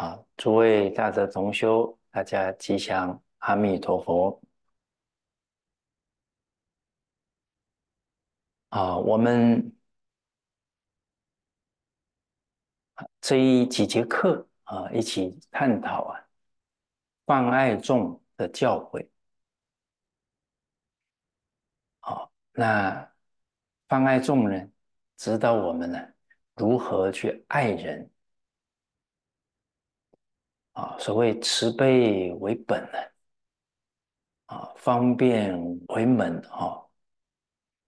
好，诸位大德同修，大家吉祥，阿弥陀佛。啊，我们这一几节课啊，一起探讨啊，泛爱众的教诲。好，那泛爱众人，指导我们呢，如何去爱人。啊，所谓慈悲为本呢，啊，方便为门啊，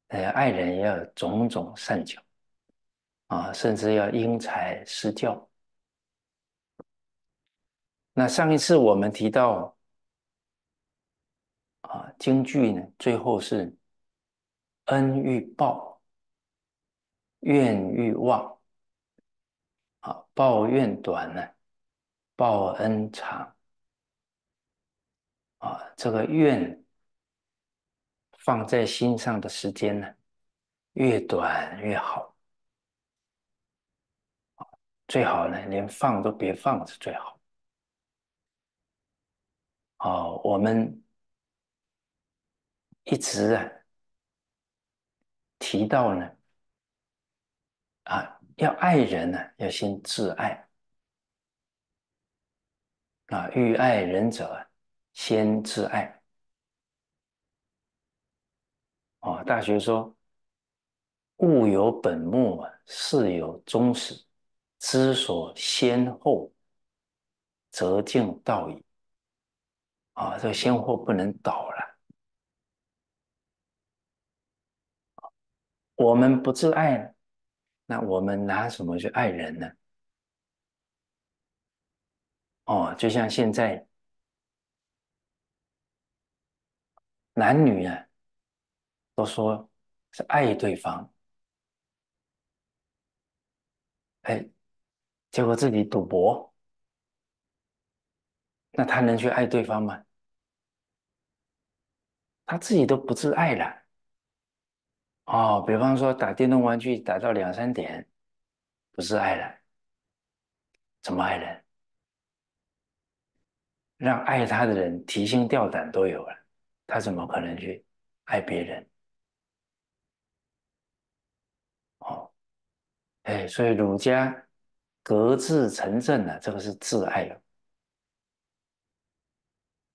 呃，爱人要种种善巧，啊，甚至要因材施教。那上一次我们提到，啊，京剧呢，最后是恩欲报，怨欲忘，啊，报怨短呢。报恩长啊，这个愿放在心上的时间呢，越短越好最好呢连放都别放是最好。哦，我们一直啊提到呢，啊，要爱人呢，要先自爱。啊，欲爱人者，先自爱。哦，《大学》说：“物有本末，事有终始，知所先后，则近道矣。”啊，这个先后不能倒了。我们不自爱，那我们拿什么去爱人呢？哦，就像现在男女啊，都说是爱对方，哎，结果自己赌博，那他能去爱对方吗？他自己都不自爱了。哦，比方说打电动玩具打到两三点，不自爱了，怎么爱人？让爱他的人提心吊胆都有了，他怎么可能去爱别人？哦，哎，所以儒家格致成正呢，这个是自爱了，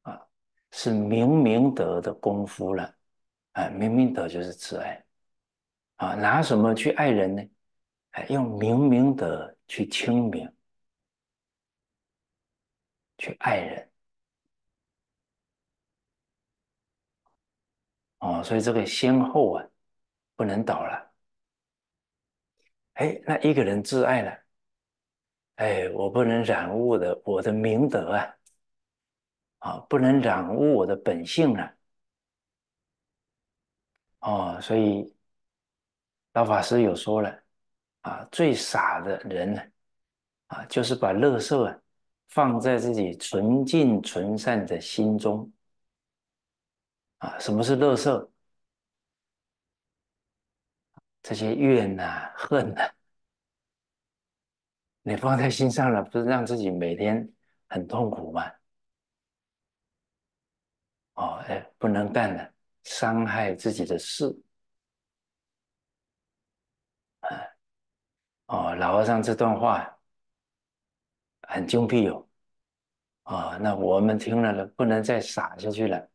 啊，是明明德的功夫了，啊，明明德就是自爱，啊，拿什么去爱人呢？哎，用明明德去清明，去爱人。哦，所以这个先后啊，不能倒了。哎，那一个人自爱了，哎，我不能染污的我的明德啊，啊，不能染污我的本性了。哦，所以老法师有说了，啊，最傻的人呢，啊，就是把乐色啊放在自己纯净纯善的心中。啊，什么是乐色？这些怨呐、恨呐，你放在心上了，不是让自己每天很痛苦吗？哦，哎，不能干的，伤害自己的事。啊，哦，老和尚这段话很精辟哦。啊，那我们听了了，不能再傻下去了。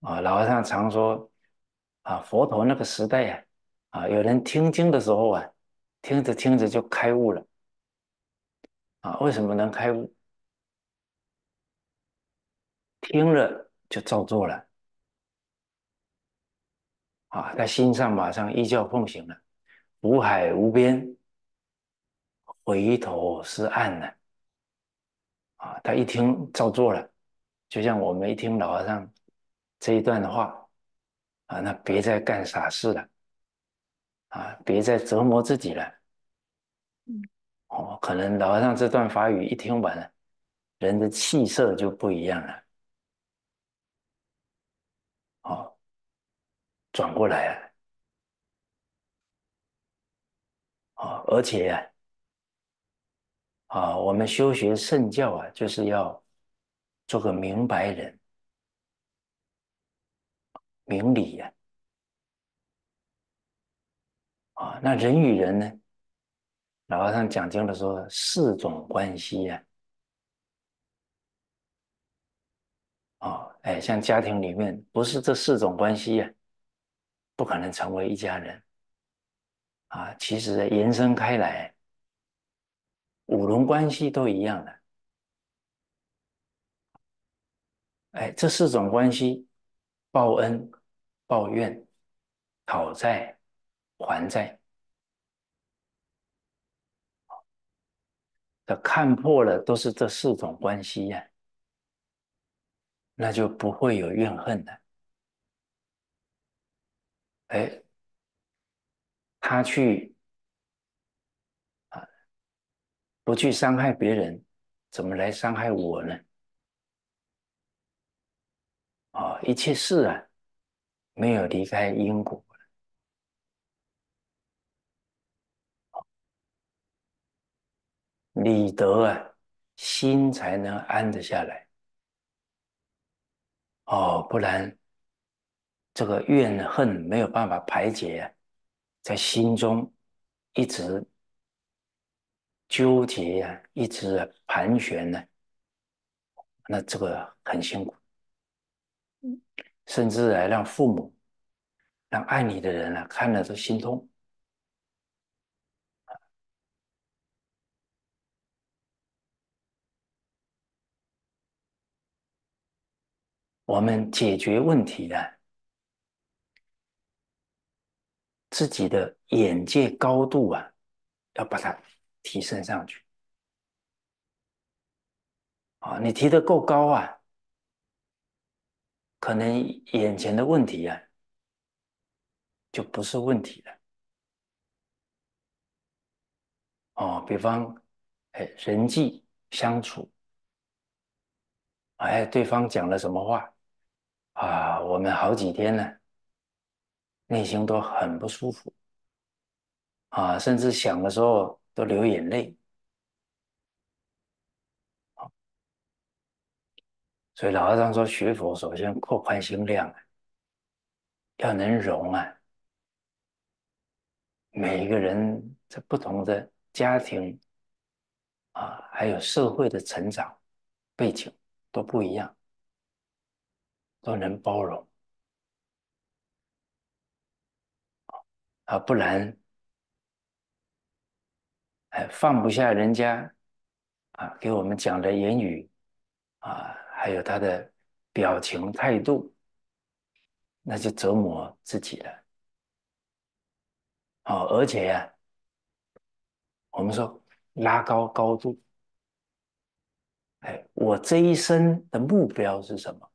啊，老和尚常说，啊，佛陀那个时代呀，啊，有人听经的时候啊，听着听着就开悟了，啊，为什么能开悟？听了就照做了，啊，他心上马上依教奉行了，福海无边，回头是岸呢，啊，他一听照做了，就像我们一听老和尚。这一段的话啊，那别再干傻事了啊，别再折磨自己了。嗯，哦，可能老和尚这段法语一听完了，人的气色就不一样了。哦，转过来了。哦，而且啊，啊，我们修学圣教啊，就是要做个明白人，明理呀。啊，那人与人呢？老和尚讲经的时候，四种关系呀。哦，哎，像家庭里面，不是这四种关系呀，不可能成为一家人。啊，其实延伸开来，五伦关系都一样的。哎，这四种关系，报恩、抱怨、讨债、还债，他看破了，都是这四种关系呀，那就不会有怨恨了。哎。他去啊，不去伤害别人，怎么来伤害我呢？啊，一切事啊，没有离开因果理得啊，心才能安得下来。哦，不然这个怨恨没有办法排解。在心中一直纠结呀，一直盘旋呢，那这个很辛苦，甚至来让父母、让爱你的人呢看了都心痛。我们解决问题的。自己的眼界高度啊，要把它提升上去啊！你提的够高啊，可能眼前的问题啊，就不是问题了。哦，比方哎，人际相处，哎，对方讲了什么话啊？我们好几天了。内心都很不舒服啊，甚至想的时候都流眼泪所以老和尚说，学佛首先扩宽心量，要能容啊。每一个人在不同的家庭啊，还有社会的成长背景都不一样，都能包容。啊，不然，哎，放不下人家啊，给我们讲的言语啊，还有他的表情态度，那就折磨自己了。哦，而且呀，我们说拉高高度，哎，我这一生的目标是什么？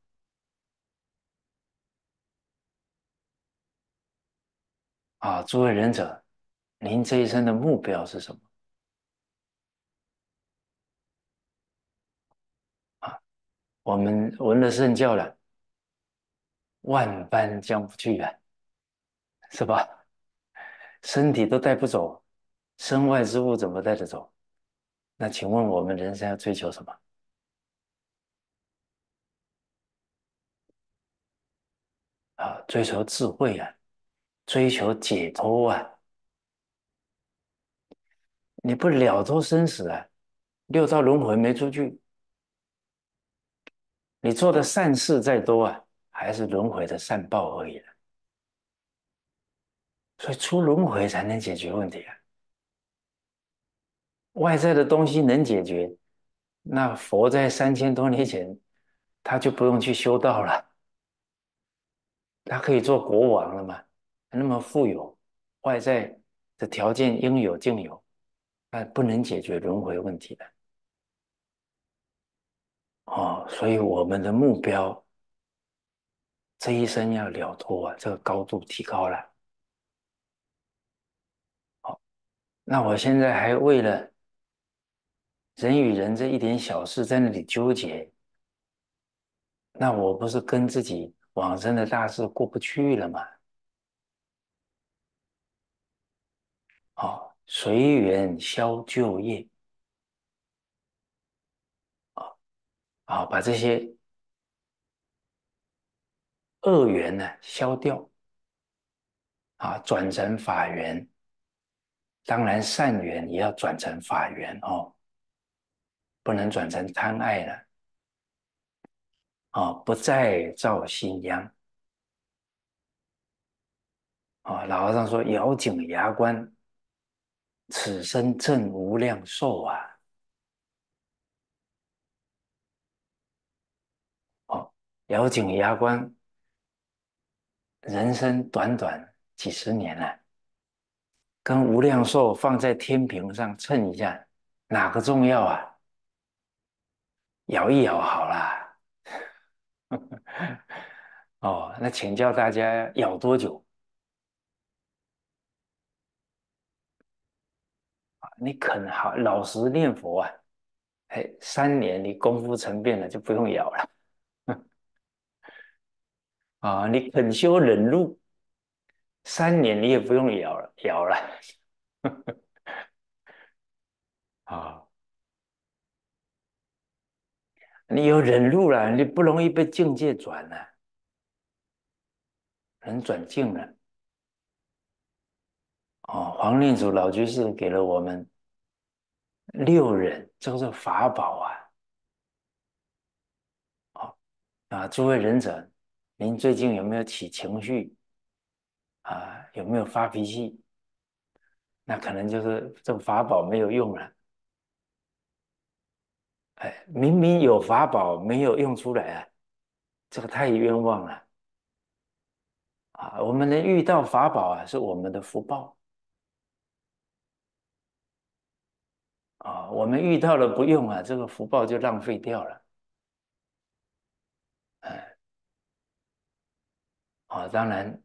啊，诸位仁者，您这一生的目标是什么？我们闻了圣教了，万般将不去啊，是吧？身体都带不走，身外之物怎么带得走？那请问我们人生要追求什么？啊，追求智慧啊！追求解脱啊！你不了脱生死啊，六道轮回没出去，你做的善事再多啊，还是轮回的善报而已了。所以出轮回才能解决问题啊！外在的东西能解决，那佛在三千多年前他就不用去修道了，他可以做国王了嘛？那么富有，外在的条件应有尽有，但不能解决轮回问题的。哦，所以我们的目标，这一生要了脱啊，这个高度提高了。好，那我现在还为了人与人这一点小事在那里纠结，那我不是跟自己往生的大事过不去了吗？哦，随缘消旧业，啊，把这些恶缘呢消掉，啊，转成法缘。当然，善缘也要转成法缘哦，不能转成贪爱了。哦，不再造新殃。啊，老和尚说：“咬紧牙关，此生正无量寿啊！”哦，咬紧牙关，人生短短几十年了。跟无量寿放在天平上称一下，哪个重要啊？咬一咬好啦。哦，那请教大家，咬多久？你肯好老实念佛啊？哎，三年你功夫成变了，就不用咬了。啊，你肯修忍辱？三年你也不用咬了，咬了，啊，你有忍辱了，你不容易被境界转了，人转境了。哦，黄念祖老居士给了我们六忍，这个是法宝啊。哦，啊，诸位忍者，您最近有没有起情绪？啊，有没有发脾气？那可能就是这个法宝没有用了。哎，明明有法宝没有用出来啊，这个太冤枉了。啊，我们能遇到法宝啊，是我们的福报。啊，我们遇到了不用啊，这个福报就浪费掉了。哎，啊，当然。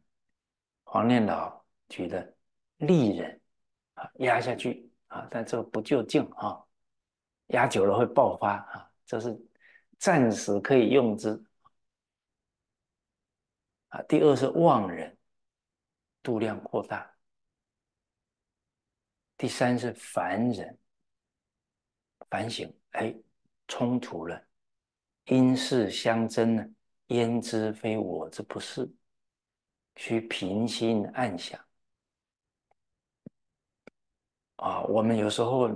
黄念老举的利人啊，压下去啊，但这个不就近啊，压久了会爆发啊，这是暂时可以用之啊。第二是妄人，度量扩大；第三是凡人，反省，哎，冲突了，因事相争呢，焉知非我之不是？去平心暗想啊！我们有时候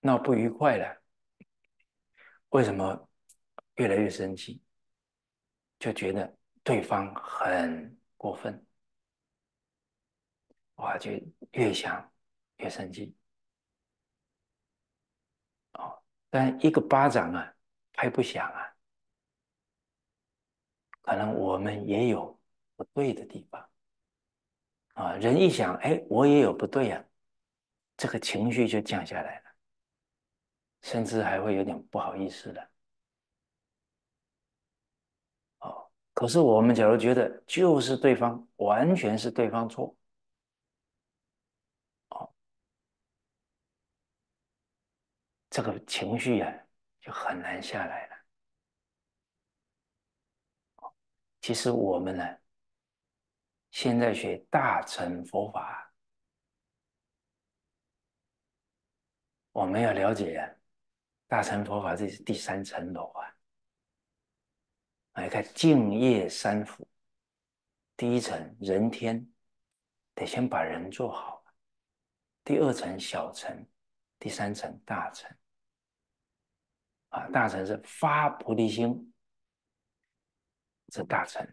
闹不愉快了，为什么越来越生气？就觉得对方很过分，哇，就越想越生气。哦，但一个巴掌啊，拍不响啊，可能我们也有。不对的地方啊，人一想，哎，我也有不对呀，这个情绪就降下来了，甚至还会有点不好意思了。哦，可是我们假如觉得就是对方完全是对方错，哦，这个情绪呀就很难下来了。其实我们呢。现在学大乘佛法，我们要了解大乘佛法，这是第三层楼啊。来看净业三福，第一层人天，得先把人做好；第二层小乘，第三层大乘。啊，大乘是发菩提心，这大乘。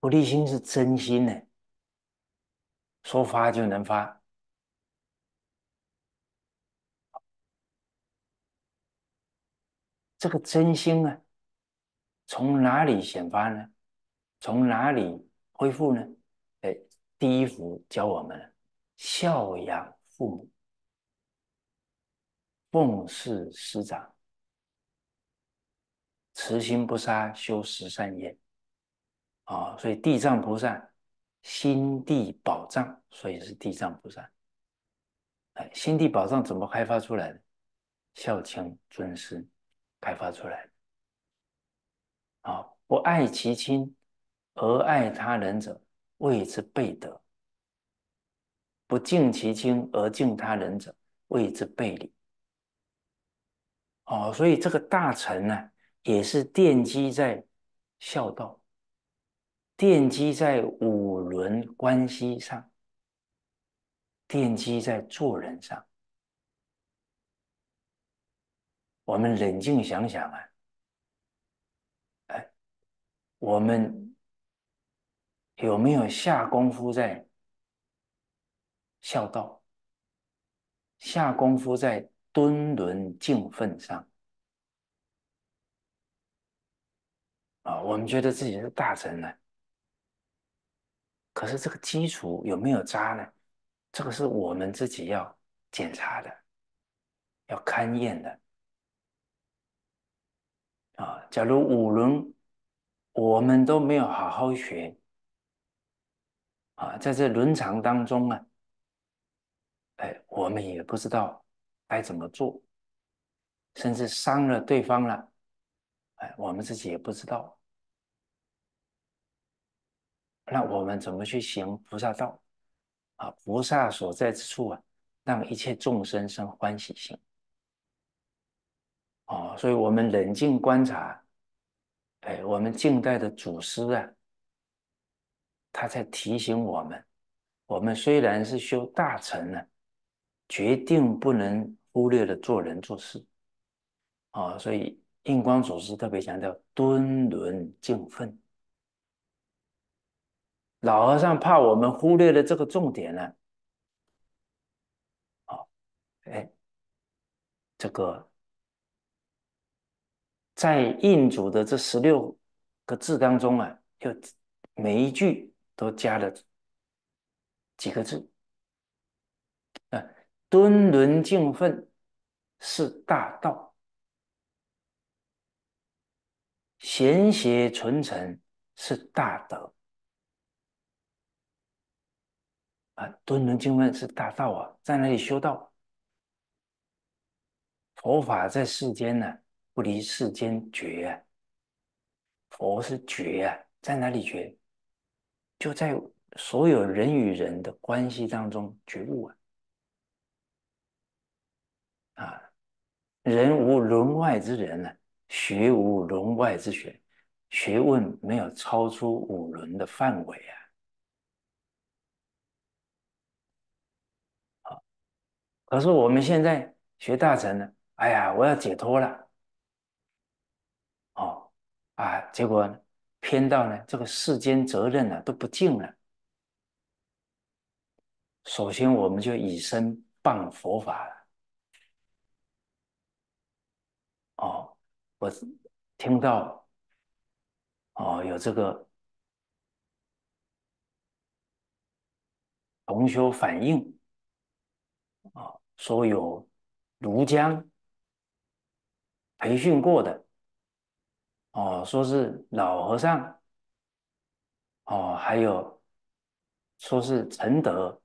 菩提心是真心呢，说发就能发。这个真心啊，从哪里显发呢？从哪里恢复呢？哎，第一幅教我们孝养父母，奉事师长，慈心不杀，修十善业。啊，所以地藏菩萨心地宝藏，所以是地藏菩萨。哎，心地宝藏怎么开发出来的？孝亲尊师开发出来的。啊，不爱其亲而爱他人者，谓之悖德；不敬其亲而敬他人者，谓之悖礼。哦，所以这个大成呢，也是奠基在孝道，奠基在五伦关系上，奠基在做人上。我们冷静想想啊，哎，我们有没有下功夫在孝道？下功夫在敦伦敬分上？啊，我们觉得自己是大臣呢，可是这个基础有没有扎呢？这个是我们自己要检查的，要勘验的。啊，假如五伦我们都没有好好学，啊，在这伦常当中啊，哎，我们也不知道该怎么做，甚至伤了对方了，哎，我们自己也不知道。那我们怎么去行菩萨道？啊，菩萨所在之处啊，让一切众生生欢喜心。哦，所以我们冷静观察，哎，我们近代的祖师啊，他在提醒我们：我们虽然是修大乘呢，决定不能忽略了做人做事。哦，所以印光祖师特别强调敦伦敬分。老和尚怕我们忽略了这个重点呢。好，哎，这个。在印祖的这十六个字当中啊，就每一句都加了几个字啊，敦伦敬奋是大道，贤邪纯诚是大德啊，敦伦敬分是大道啊，在那里修道，佛法在世间呢。不离世间觉啊，佛是觉啊，在哪里觉？就在所有人与人的关系当中觉悟啊！啊，人无伦外之人呢，学无伦外之学，学问没有超出五伦的范围啊！好，可是我们现在学大乘呢，哎呀，我要解脱了。哦啊，结果偏到呢，这个世间责任呢都不尽了。首先，我们就以身谤佛法了。哦，我听到哦，有这个同修反映啊，说有庐江培训过的。哦，说是老和尚，哦，还有说是承德，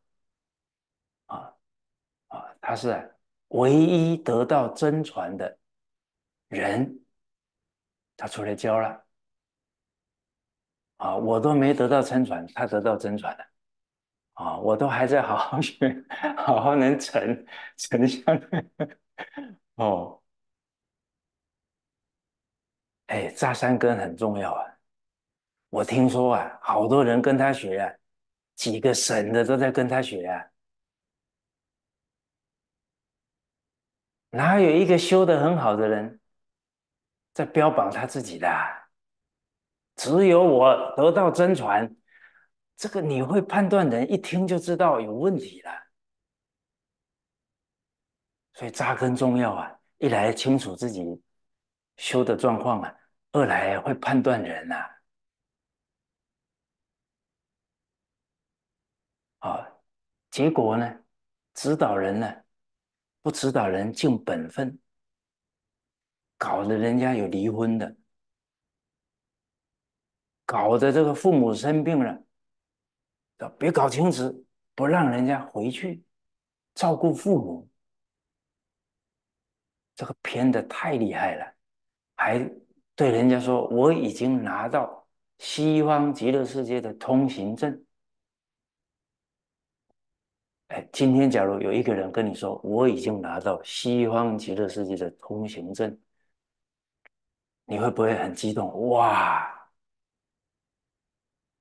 啊啊，他是唯一得到真传的人，他出来教了，啊，我都没得到真传，他得到真传了，啊，我都还在好好学，好好能成成相，哦。哎，扎三根很重要啊！我听说啊，好多人跟他学啊，几个省的都在跟他学啊。哪有一个修得很好的人在标榜他自己的？只有我得到真传，这个你会判断人，一听就知道有问题了。所以扎根重要啊！一来清楚自己。修的状况啊，二来会判断人呐，啊，结果呢，指导人呢，不指导人尽本分，搞得人家有离婚的，搞得这个父母生病了，别搞清楚，不让人家回去照顾父母，这个偏的太厉害了。还对人家说：“我已经拿到西方极乐世界的通行证，哎，今天假如有一个人跟你说我已经拿到西方极乐世界的通行证，你会不会很激动？哇，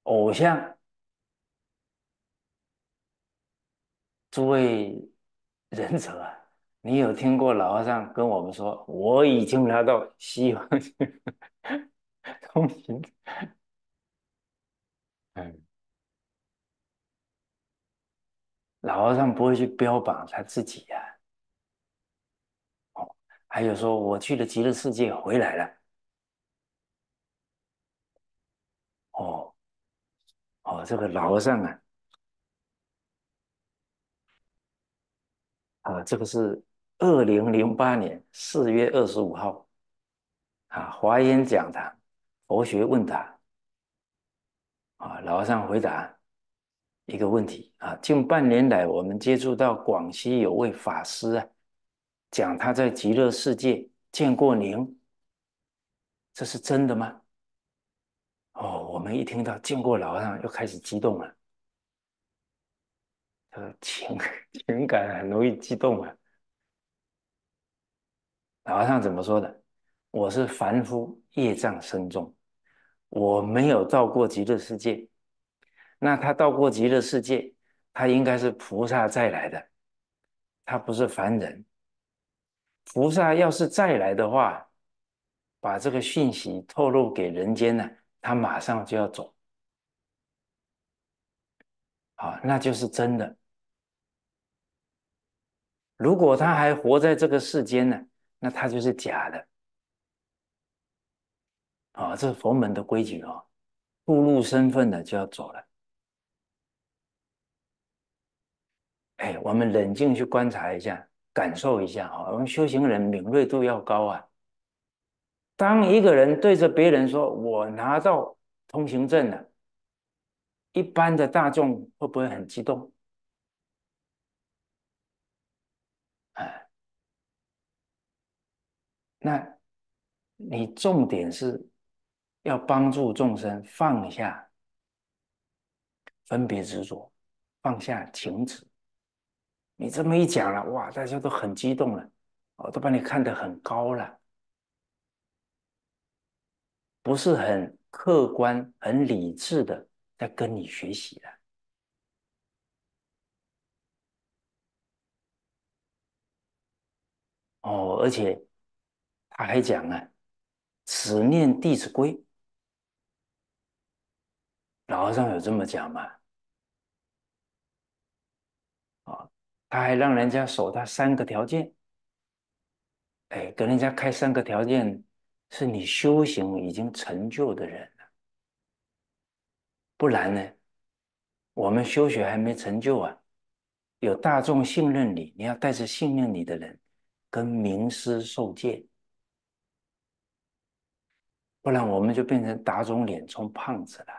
偶像！诸位仁者啊，你有听过老和尚跟我们说我已经拿到西方 通行？嗯。老和尚不会去标榜他自己呀，哦，还有说我去了极乐世界回来了，哦，哦，这个老和尚啊，啊，这个是二零零八年四月二十五号，啊，华严讲堂佛学问答，啊，老和尚回答。一个问题啊，近半年来，我们接触到广西有位法师啊，讲他在极乐世界见过您，这是真的吗？哦，我们一听到见过老和尚，又开始激动了，呃，情 情感很容易激动啊。老和尚怎么说的？我是凡夫，业障深重，我没有到过极乐世界。那他到过极乐世界，他应该是菩萨再来的，他不是凡人。菩萨要是再来的话，把这个讯息透露给人间呢，他马上就要走，好，那就是真的。如果他还活在这个世间呢，那他就是假的。啊，这是佛门的规矩哦，暴露身份的就要走了。哎，我们冷静去观察一下，感受一下哈。我们修行人敏锐度要高啊。当一个人对着别人说“我拿到通行证了”，一般的大众会不会很激动？那你重点是要帮助众生放下分别执着，放下情执。你这么一讲了，哇，大家都很激动了，哦，都把你看得很高了，不是很客观、很理智的在跟你学习了。哦，而且他还讲啊，此念《弟子规》，老和尚有这么讲吗？啊他还让人家守他三个条件，哎，给人家开三个条件，是你修行已经成就的人了，不然呢，我们修学还没成就啊，有大众信任你，你要带着信任你的人跟名师受戒，不然我们就变成打肿脸充胖子了。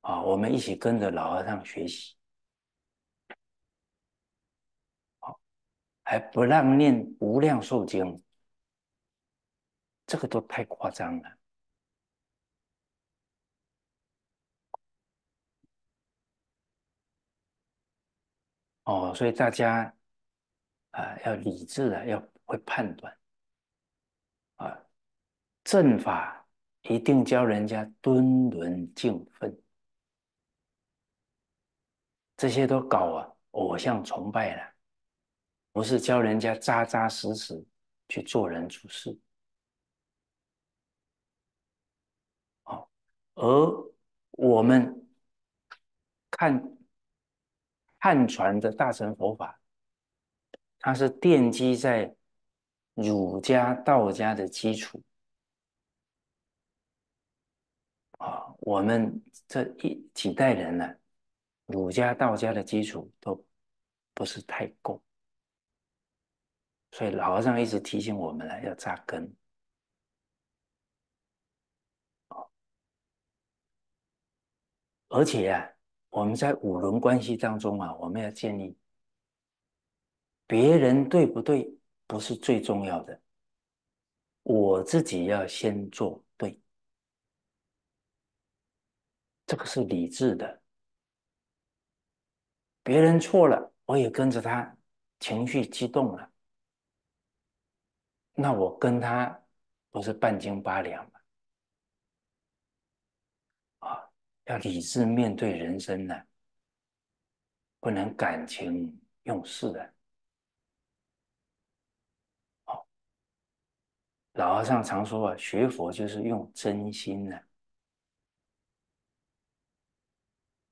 啊，我们一起跟着老和尚学习。好还不让念《无量寿经》，这个都太夸张了。哦，所以大家啊，要理智的，要会判断啊。正法一定教人家敦伦敬奋，这些都搞啊，偶像崇拜了。不是教人家扎扎实实去做人处事，好，而我们看汉传的大乘佛法，它是奠基在儒家、道家的基础啊。我们这一几代人呢，儒家、道家的基础都不是太够。所以老和尚一直提醒我们呢，要扎根。而且啊，我们在五伦关系当中啊，我们要建立别人对不对，不是最重要的，我自己要先做对，这个是理智的。别人错了，我也跟着他情绪激动了，那我跟他不是半斤八两吗？啊，要理智面对人生呢，不能感情用事的。好，老和尚常说啊，学佛就是用真心呢。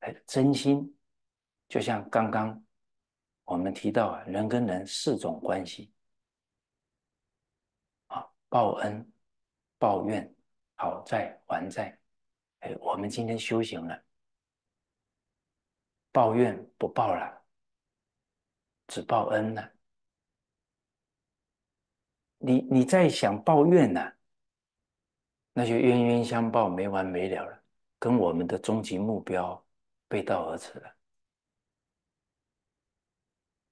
哎，真心就像刚刚我们提到啊，人跟人四种关系啊，报恩、报怨、讨债还债。哎，我们今天修行了，抱怨不报了，只报恩了。你你在想抱怨呢，那就冤冤相报没完没了了，跟我们的终极目标。背道而驰了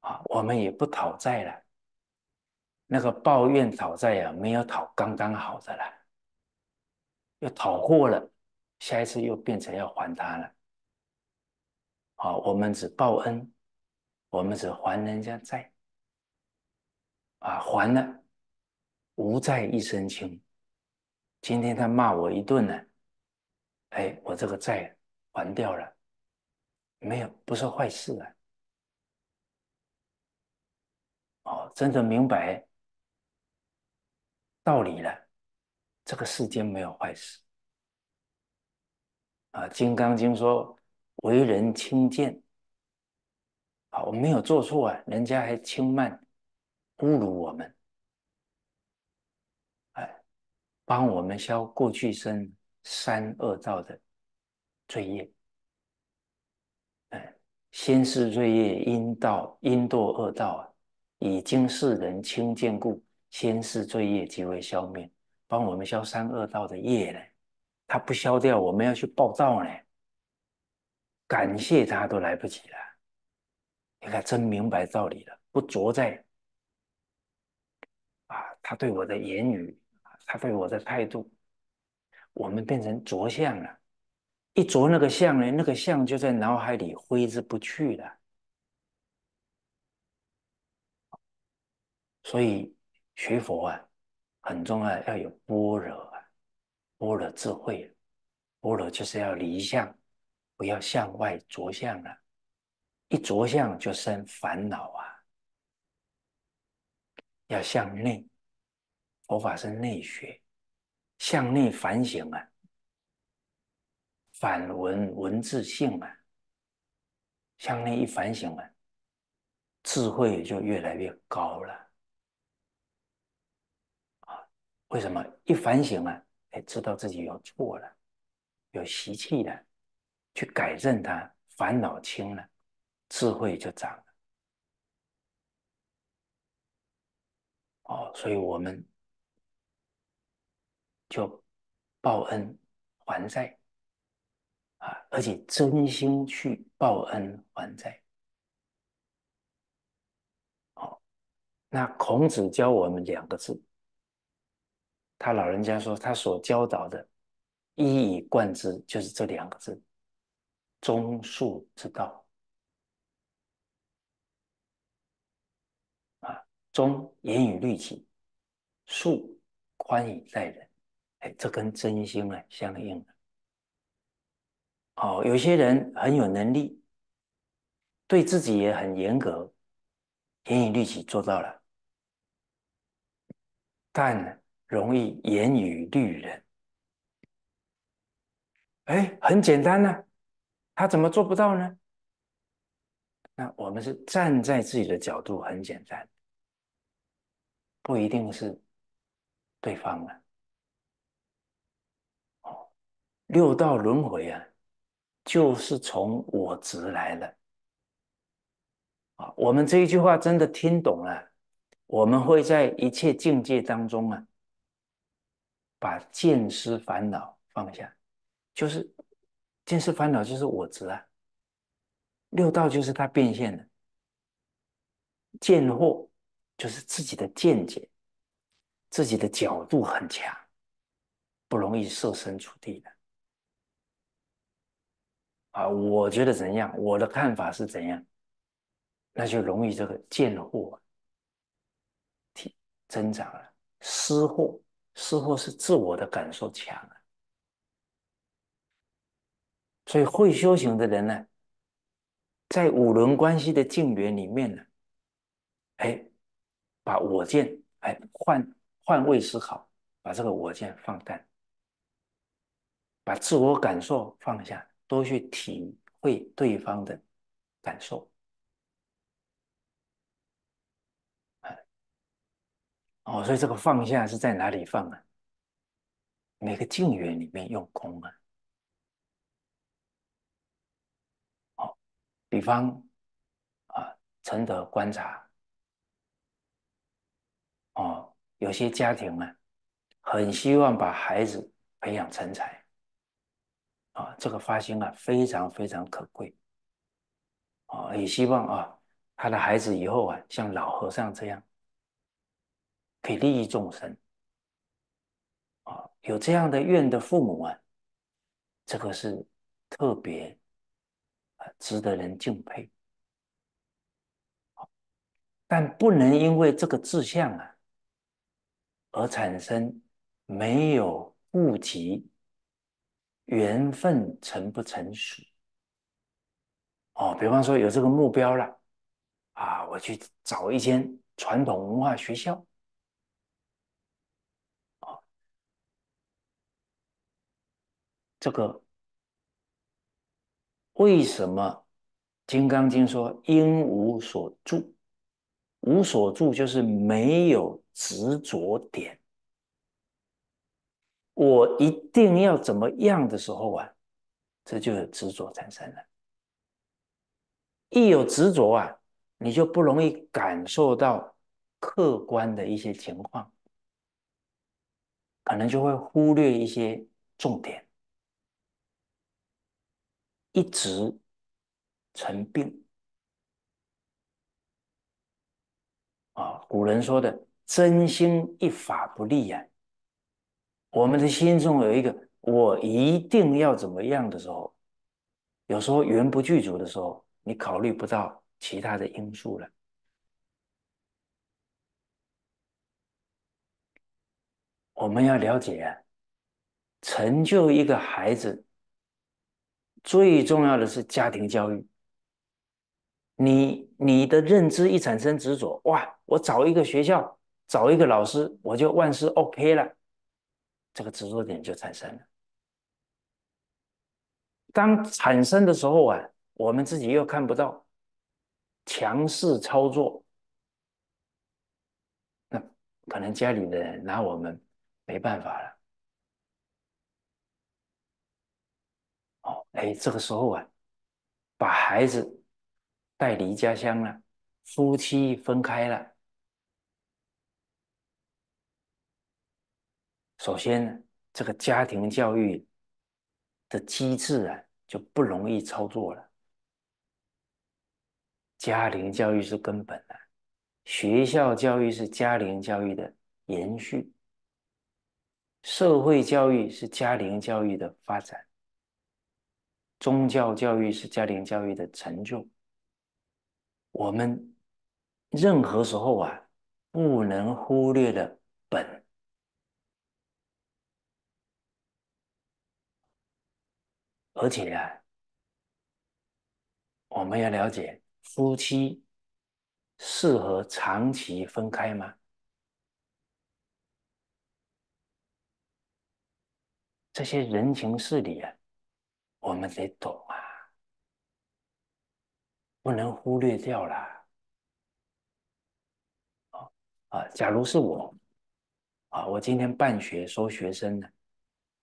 啊！我们也不讨债了，那个抱怨讨债呀，没有讨刚刚好的了，又讨过了，下一次又变成要还他了。啊，我们只报恩，我们只还人家债啊，还了无债一身轻。今天他骂我一顿呢，哎，我这个债还掉了。没有，不是坏事啊！哦，真的明白道理了，这个世间没有坏事啊。《金刚经》说：“为人轻贱，啊，我没有做错啊，人家还轻慢、侮辱我们，哎，帮我们消过去生三恶道的罪业。”先世罪业因道因堕恶道啊，以经世人轻贱故，先世罪业即为消灭，帮我们消三恶道的业呢？他不消掉，我们要去报道呢？感谢他都来不及了。你看，真明白道理了，不着在啊，他对我的言语，他对我的态度，我们变成着相了。一着那个相呢，那个相就在脑海里挥之不去了。所以学佛啊，很重要，要有般若啊，般若智慧。般若就是要离相，不要向外着相了。一着相就生烦恼啊。要向内，佛法是内学，向内反省啊。反文文字性啊，向内一反省啊，智慧就越来越高了啊！为什么一反省啊？哎，知道自己有错了，有习气了，去改正它，烦恼轻了，智慧就长了。哦，所以我们就报恩还债。啊，而且真心去报恩还债。好，那孔子教我们两个字，他老人家说他所教导的，一以贯之，就是这两个字：忠恕之道。啊，忠严以律己，恕宽以待人。哎，这跟真心啊相应的。哦，有些人很有能力，对自己也很严格，严以律己做到了，但容易严以律人。哎，很简单呢，他怎么做不到呢？那我们是站在自己的角度，很简单，不一定是对方啊。哦，六道轮回啊。就是从我执来的啊！我们这一句话真的听懂了，我们会在一切境界当中啊，把见思烦恼放下，就是见思烦恼就是我执啊，六道就是它变现的，见惑就是自己的见解，自己的角度很强，不容易设身处地的。啊，我觉得怎样？我的看法是怎样？那就容易这个见惑体增长了。失货，失货是自我的感受强啊。所以会修行的人呢，在五伦关系的境缘里面呢，哎，把我见哎换换位思考，把这个我见放淡，把自我感受放下，多去体会对方的感受。哦，所以这个放下是在哪里放啊？每个境缘里面用功啊。哦，比方啊，承德观察，哦，有些家庭啊，很希望把孩子培养成才，啊，这个发心啊，非常非常可贵，啊，也希望啊，他的孩子以后啊，像老和尚这样。可以利益众生啊！有这样的愿的父母啊，这个是特别啊，值得人敬佩。但不能因为这个志向啊，而产生没有顾及缘分成不成熟哦。比方说有这个目标了啊，我去找一间传统文化学校。哦这个为什么《金刚经》说“应无所住”？无所住就是没有执着点。我一定要怎么样的时候啊，这就有执着产生了。一有执着啊，你就不容易感受到客观的一些情况，可能就会忽略一些重点。一直成病啊！古人说的“真心一法不立”呀，我们的心中有一个“我一定要怎么样的时候”，有时候缘不具足的时候，你考虑不到其他的因素了。我们要了解啊，成就一个孩子。最重要的是家庭教育。你你的认知一产生执着，哇！我找一个学校，找一个老师，我就万事 OK 了。这个执着点就产生了。当产生的时候啊，我们自己又看不到，强势操作，那可能家里的人拿我们没办法了。哦哎，这个时候啊，把孩子带离家乡了，夫妻分开了。首先，这个家庭教育的机制啊，就不容易操作了。家庭教育是根本的，学校教育是家庭教育的延续，社会教育是家庭教育的发展。宗教教育是家庭教育的成就。我们任何时候啊，不能忽略的本。而且啊，我们要了解夫妻适合长期分开吗？这些人情事理啊。我们得懂啊，不能忽略掉了。啊啊！假如是我，啊，我今天办学收学生呢，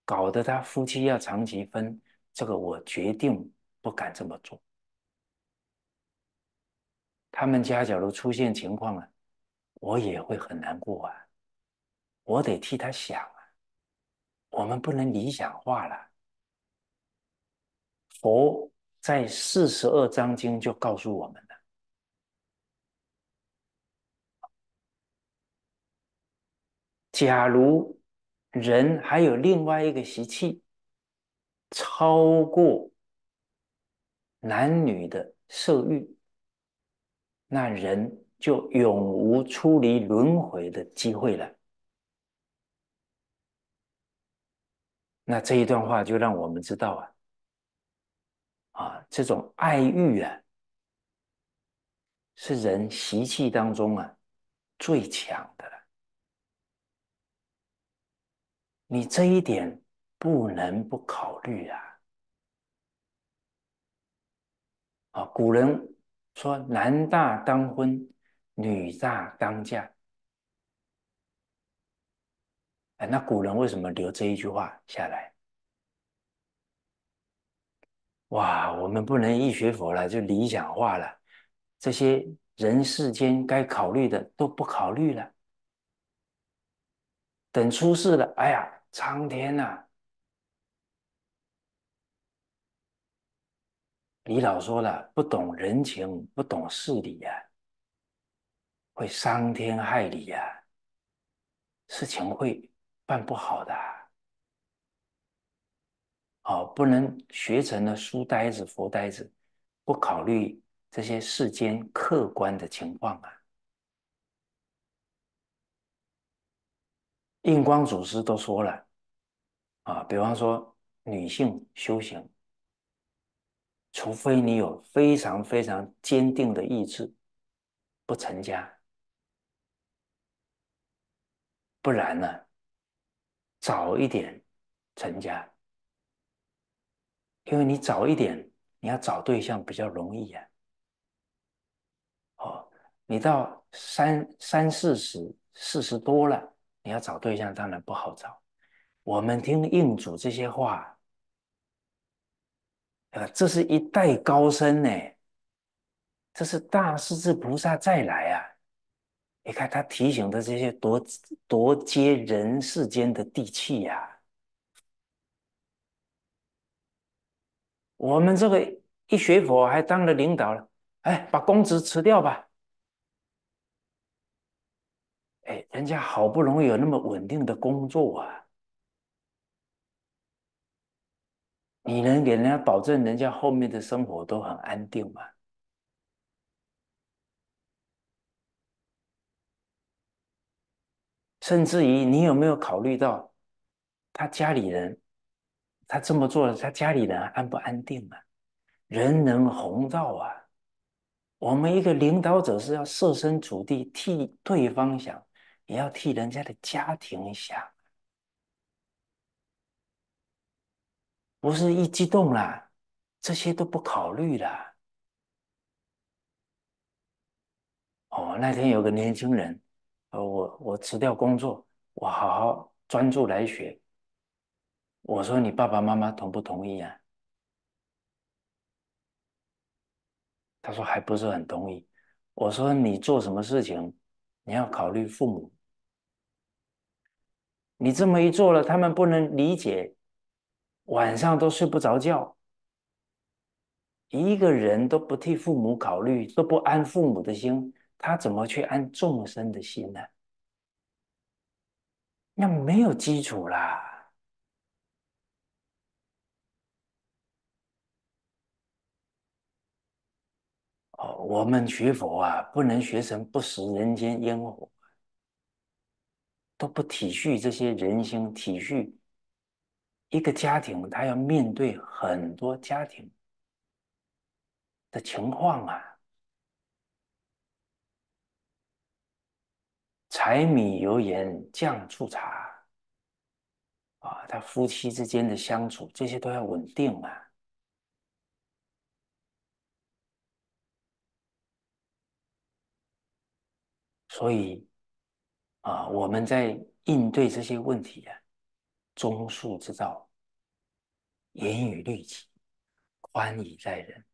搞得他夫妻要长期分，这个我决定不敢这么做。他们家假如出现情况了，我也会很难过啊，我得替他想啊。我们不能理想化了。佛在四十二章经就告诉我们了：假如人还有另外一个习气，超过男女的色欲，那人就永无出离轮回的机会了。那这一段话就让我们知道啊，啊，这种爱欲啊，是人习气当中啊最强的了。你这一点不能不考虑啊！啊，古人说“男大当婚，女大当嫁”。哎，那古人为什么留这一句话下来？哇，我们不能一学佛了就理想化了，这些人世间该考虑的都不考虑了。等出事了，哎呀，苍天呐！李老说了，不懂人情，不懂事理呀，会伤天害理呀，事情会。办不好的，哦，不能学成了书呆子、佛呆子，不考虑这些世间客观的情况啊。印光祖师都说了，啊，比方说女性修行，除非你有非常非常坚定的意志，不成家，不然呢？早一点成家，因为你早一点，你要找对象比较容易呀。哦，你到三三四十、四十多了，你要找对象当然不好找。我们听印主这些话，啊，这是一代高僧呢，这是大势至菩萨再来啊。你看他提醒的这些多多接人世间的地气呀！我们这个一学佛还当了领导了，哎，把公职辞掉吧！哎，人家好不容易有那么稳定的工作啊，你能给人家保证人家后面的生活都很安定吗？甚至于，你有没有考虑到他家里人？他这么做了，他家里人安不安定啊？人能弘道啊！我们一个领导者是要设身处地替对方想，也要替人家的家庭想，不是一激动啦，这些都不考虑了。哦，那天有个年轻人。呃，我我辞掉工作，我好好专注来学。我说你爸爸妈妈同不同意啊？他说还不是很同意。我说你做什么事情，你要考虑父母。你这么一做了，他们不能理解，晚上都睡不着觉。一个人都不替父母考虑，都不安父母的心。他怎么去安众生的心呢？那没有基础啦。哦，我们学佛啊，不能学成不食人间烟火，都不体恤这些人心，体恤一个家庭，他要面对很多家庭的情况啊。柴米油盐酱醋茶，啊，他夫妻之间的相处，这些都要稳定啊。所以，啊，我们在应对这些问题啊，中恕之道，严以律己，宽以待人。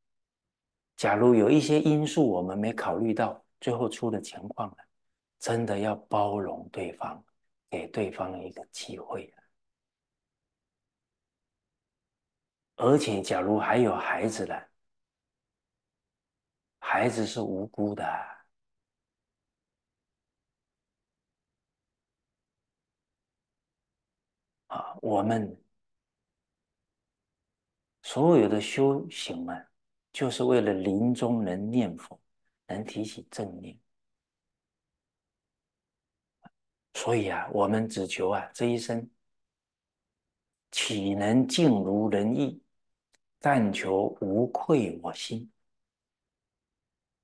假如有一些因素我们没考虑到，最后出的情况了。真的要包容对方，给对方一个机会而且，假如还有孩子了，孩子是无辜的！啊我们所有的修行啊，就是为了临终能念佛，能提起正念。所以啊，我们只求啊，这一生岂能尽如人意？但求无愧我心。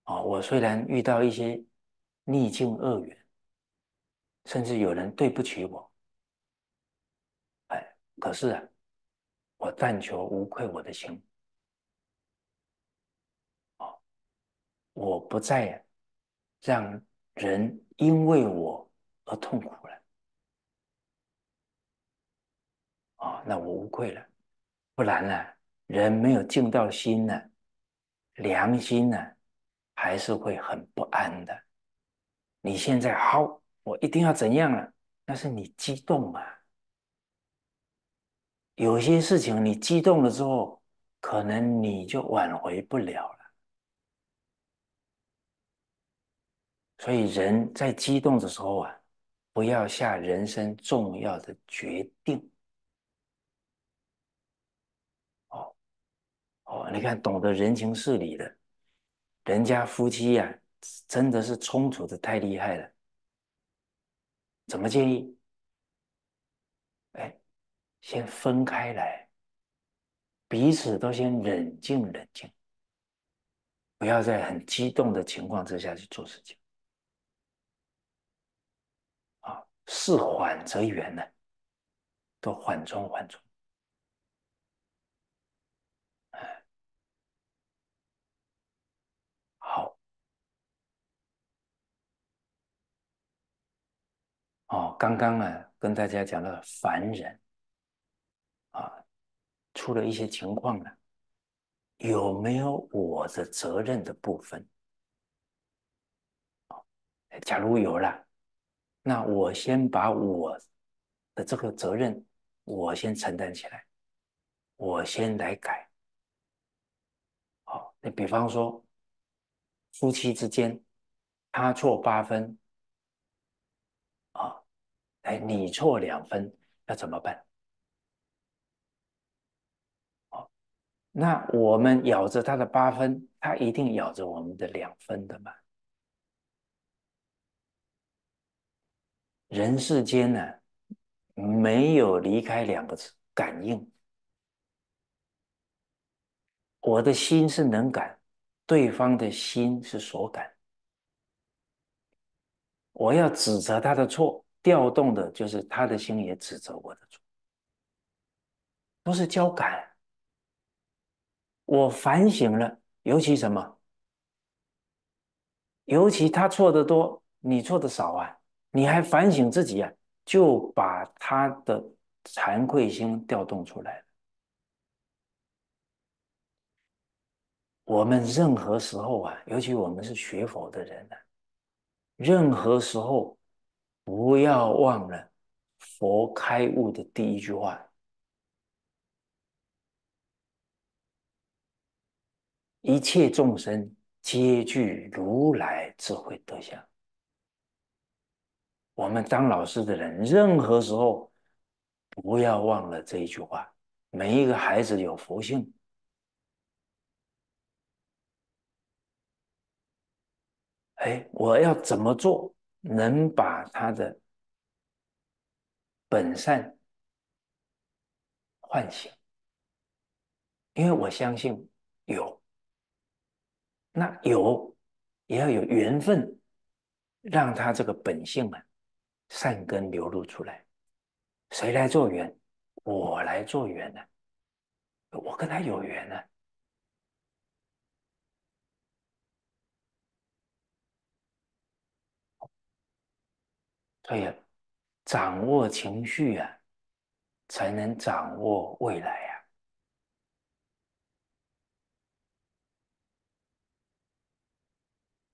啊，我虽然遇到一些逆境恶缘，甚至有人对不起我，可是啊，我但求无愧我的心。哦，我不再让人因为我而痛苦了。啊，那我无愧了，不然呢？人没有静到心呢，良心呢，还是会很不安的。你现在好，我一定要怎样了？那是你激动啊。有些事情你激动了之后，可能你就挽回不了了。所以人在激动的时候啊，不要下人生重要的决定。哦哦，你看，懂得人情世理的，人家夫妻呀，真的是冲突的太厉害了。怎么建议？先分开来，彼此都先冷静冷静，不要在很激动的情况之下去做事情。啊，事缓则圆呢，都缓冲缓冲。哦，刚刚呢，跟大家讲了凡人，出了一些情况呢，有没有我的责任的部分？假如有了，那我先把我的这个责任，我先承担起来，我先来改。好，那比方说，夫妻之间，他错八分。啊哎，你错两分，要怎么办？那我们咬着他的八分，他一定咬着我们的两分的嘛？人世间呢，没有离开两个字，感应。我的心是能感，对方的心是所感。我要指责他的错。调动的就是他的心也指责我的错，都是交感。我反省了，尤其什么？尤其他错的多，你错的少啊！你还反省自己啊，就把他的惭愧心调动出来了。我们任何时候啊，尤其我们是学佛的人呢，任何时候。不要忘了佛开悟的第一句话：一切众生皆具如来智慧德相。我们当老师的人，任何时候不要忘了这一句话。每一个孩子有佛性，哎，我要怎么做？能把他的本善唤醒，因为我相信有，那有也要有缘分，让他这个本性啊善根流露出来。谁来做缘？我来做缘呢？我跟他有缘呢。所以，掌握情绪啊，才能掌握未来呀。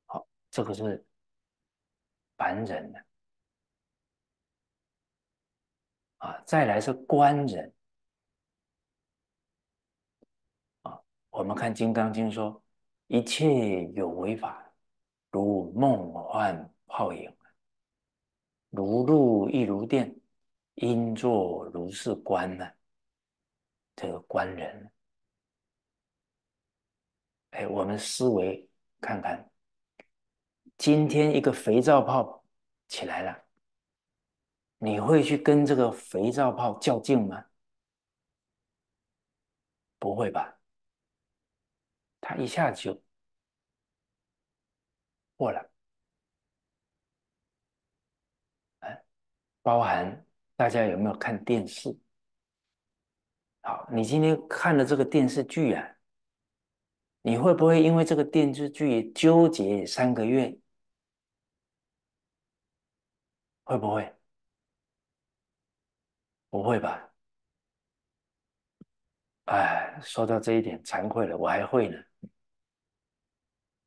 好，这个是凡人的啊。再来是官人啊。我们看《金刚经》说：“一切有为法，如梦幻泡影。”如露亦如电，应作如是观呢？这个观人，哎，我们思维看看，今天一个肥皂泡起来了，你会去跟这个肥皂泡较劲吗？不会吧？它一下就过了。哎，包含大家有没有看电视？好，你今天看了这个电视剧啊，你会不会因为这个电视剧纠结三个月？会不会？不会吧？哎，说到这一点，惭愧了，我还会呢。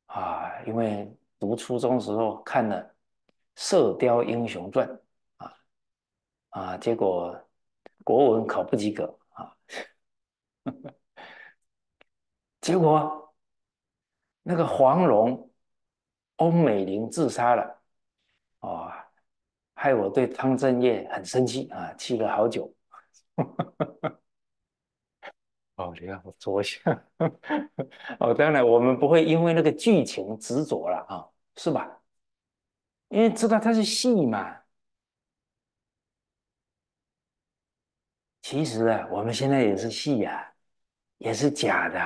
啊，因为读初中时候看了《射雕英雄传》啊啊，结果国文考不及格啊，结果那个黄蓉、欧美玲自杀了，害我对汤镇业很生气啊，气了好久。哦，你看我坐下。哦，当然我们不会因为那个剧情执着了啊，是吧？因为知道它是戏嘛。其实啊，我们现在也是戏呀，也是假的。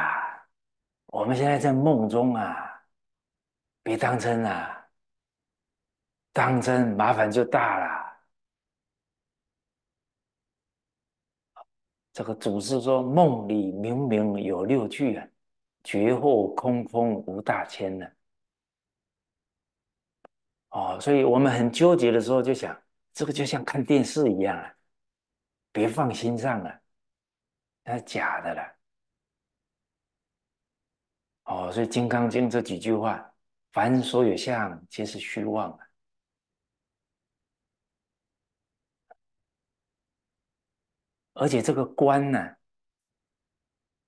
我们现在在梦中啊，别当真啊。当真麻烦就大了。这个祖师说：“梦里明明有六句啊，绝后空空无大千呢。”哦，所以我们很纠结的时候，就想这个就像看电视一样啊，别放心上了，那是假的了。哦，所以《金刚经》这几句话，凡所有相，皆是虚妄啊。而且这个观呢，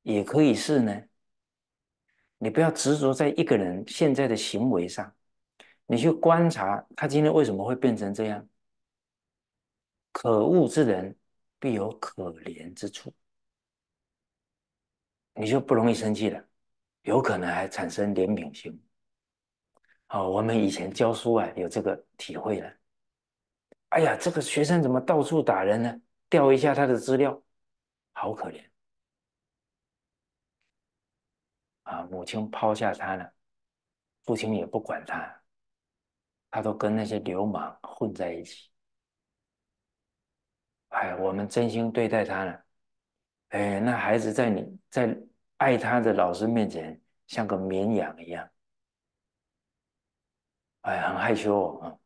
也可以是呢。你不要执着在一个人现在的行为上，你去观察他今天为什么会变成这样。可恶之人必有可怜之处，你就不容易生气了，有可能还产生怜悯心。好，我们以前教书啊，有这个体会了。哎呀，这个学生怎么到处打人呢？调一下他的资料，好可怜啊！母亲抛下他了，父亲也不管他，他都跟那些流氓混在一起。哎，我们真心对待他了，哎，那孩子在你在爱他的老师面前像个绵羊一样，哎，很害羞啊。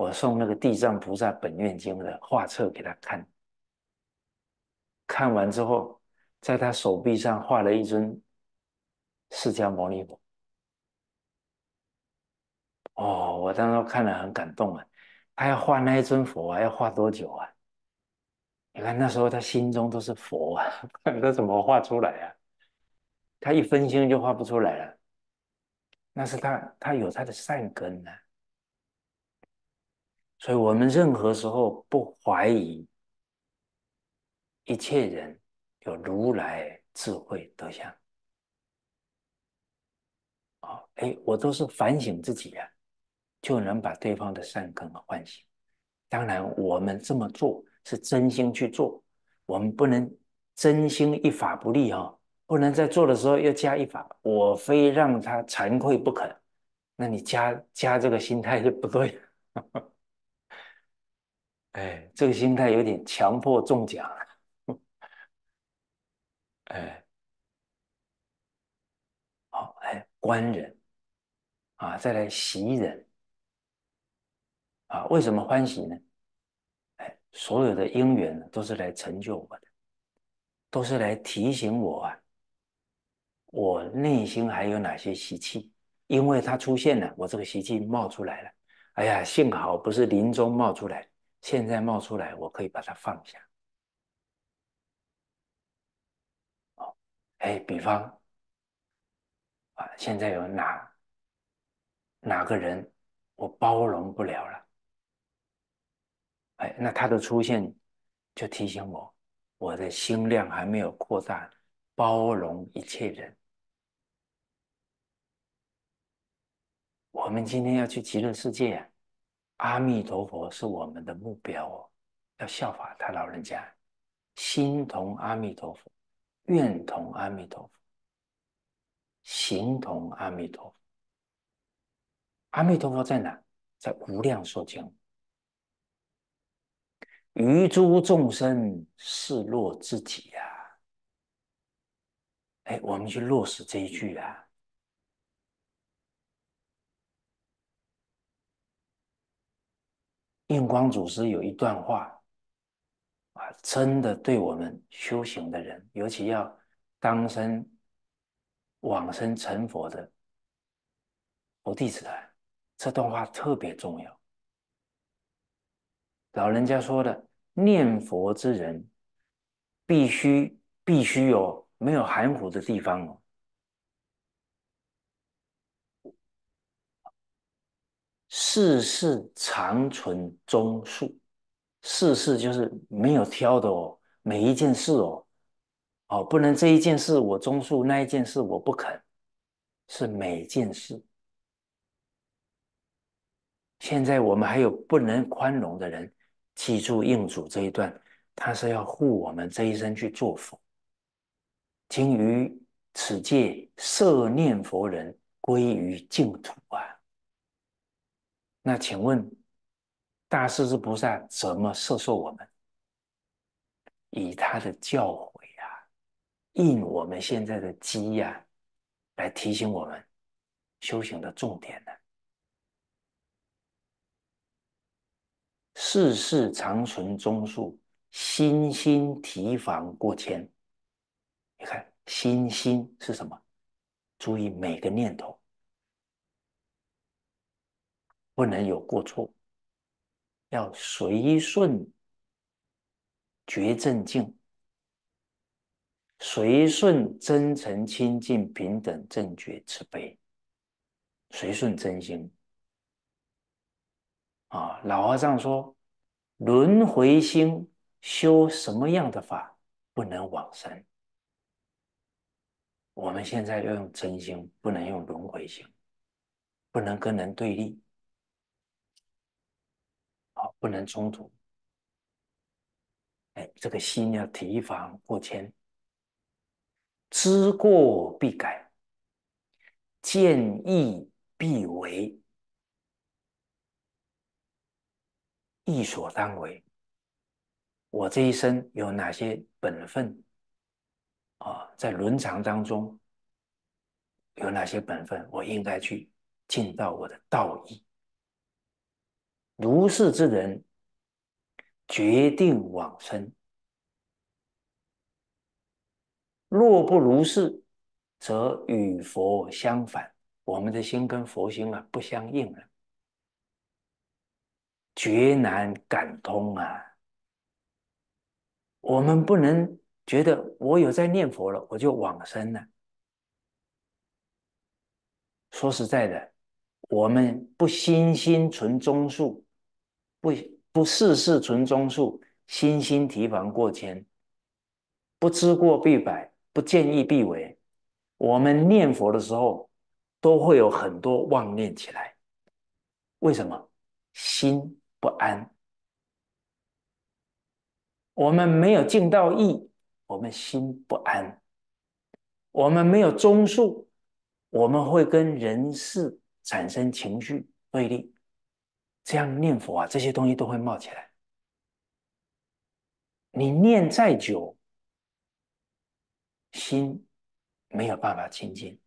我送那个《地藏菩萨本愿经》的画册给他看，看完之后，在他手臂上画了一尊释迦牟尼佛。哦，我当时看了很感动啊！他要画那一尊佛啊，要画多久啊？你看那时候他心中都是佛啊，他怎么画出来啊？他一分心就画不出来了，那是他他有他的善根呢。所以，我们任何时候不怀疑一切人有如来智慧德相。啊，哎，我都是反省自己呀，就能把对方的善根唤醒。当然，我们这么做是真心去做，我们不能真心一法不立哈，不能在做的时候又加一法，我非让他惭愧不可。那你加加这个心态就不对。哎，这个心态有点强迫中奖。哎，好，哎，观人啊，再来喜人啊，为什么欢喜呢？哎，所有的因缘都是来成就我的，都是来提醒我啊，我内心还有哪些习气，因为它出现了，我这个习气冒出来了。哎呀，幸好不是临终冒出来。现在冒出来，我可以把它放下。哦，哎，比方啊，现在有哪哪个人我包容不了了？哎，那他的出现就提醒我，我的心量还没有扩大，包容一切人。我们今天要去极乐世界啊，阿弥陀佛是我们的目标哦，要效法他老人家，心同阿弥陀佛，愿同阿弥陀佛，行同阿弥陀佛。阿弥陀佛在哪？在无量寿经。于诸众生视若自己呀！哎，我们去落实这一句啊。印光祖师有一段话啊，真的对我们修行的人，尤其要当生往生成佛的佛弟子啊，这段话特别重要。老人家说的，念佛之人必须必须有没有含糊的地方哦。世事常存中数，世事就是没有挑的哦，每一件事哦，哦，不能这一件事我中恕，那一件事我不肯，是每件事。现在我们还有不能宽容的人，记住应主这一段，他是要护我们这一生去做佛，今于此界摄念佛人归于净土啊。那请问，大势至菩萨怎么摄受我们？以他的教诲啊，应我们现在的机呀，来提醒我们修行的重点呢？世事常存中恕，心心提防过千。你看，心心是什么？注意每个念头。不能有过错，要随顺觉正境，随顺真诚清净平等正觉慈悲，随顺真心。啊，老和尚说，轮回心修什么样的法不能往生？我们现在要用真心，不能用轮回心，不能跟人对立。不能冲突，哎，这个心要提防过谦，知过必改，见义必为，义所当为。我这一生有哪些本分啊？在伦常当中有哪些本分，我应该去尽到我的道义。如是之人，决定往生；若不如是，则与佛相反。我们的心跟佛心啊不相应了，绝难感通啊！我们不能觉得我有在念佛了，我就往生了。说实在的，我们不心心存中数。不不事事存中数，心心提防过千，不知过必改，不见义必为。我们念佛的时候，都会有很多妄念起来。为什么？心不安。我们没有尽到义，我们心不安。我们没有中数，我们会跟人事产生情绪对立。这样念佛啊，这些东西都会冒起来。你念再久，心没有办法清净。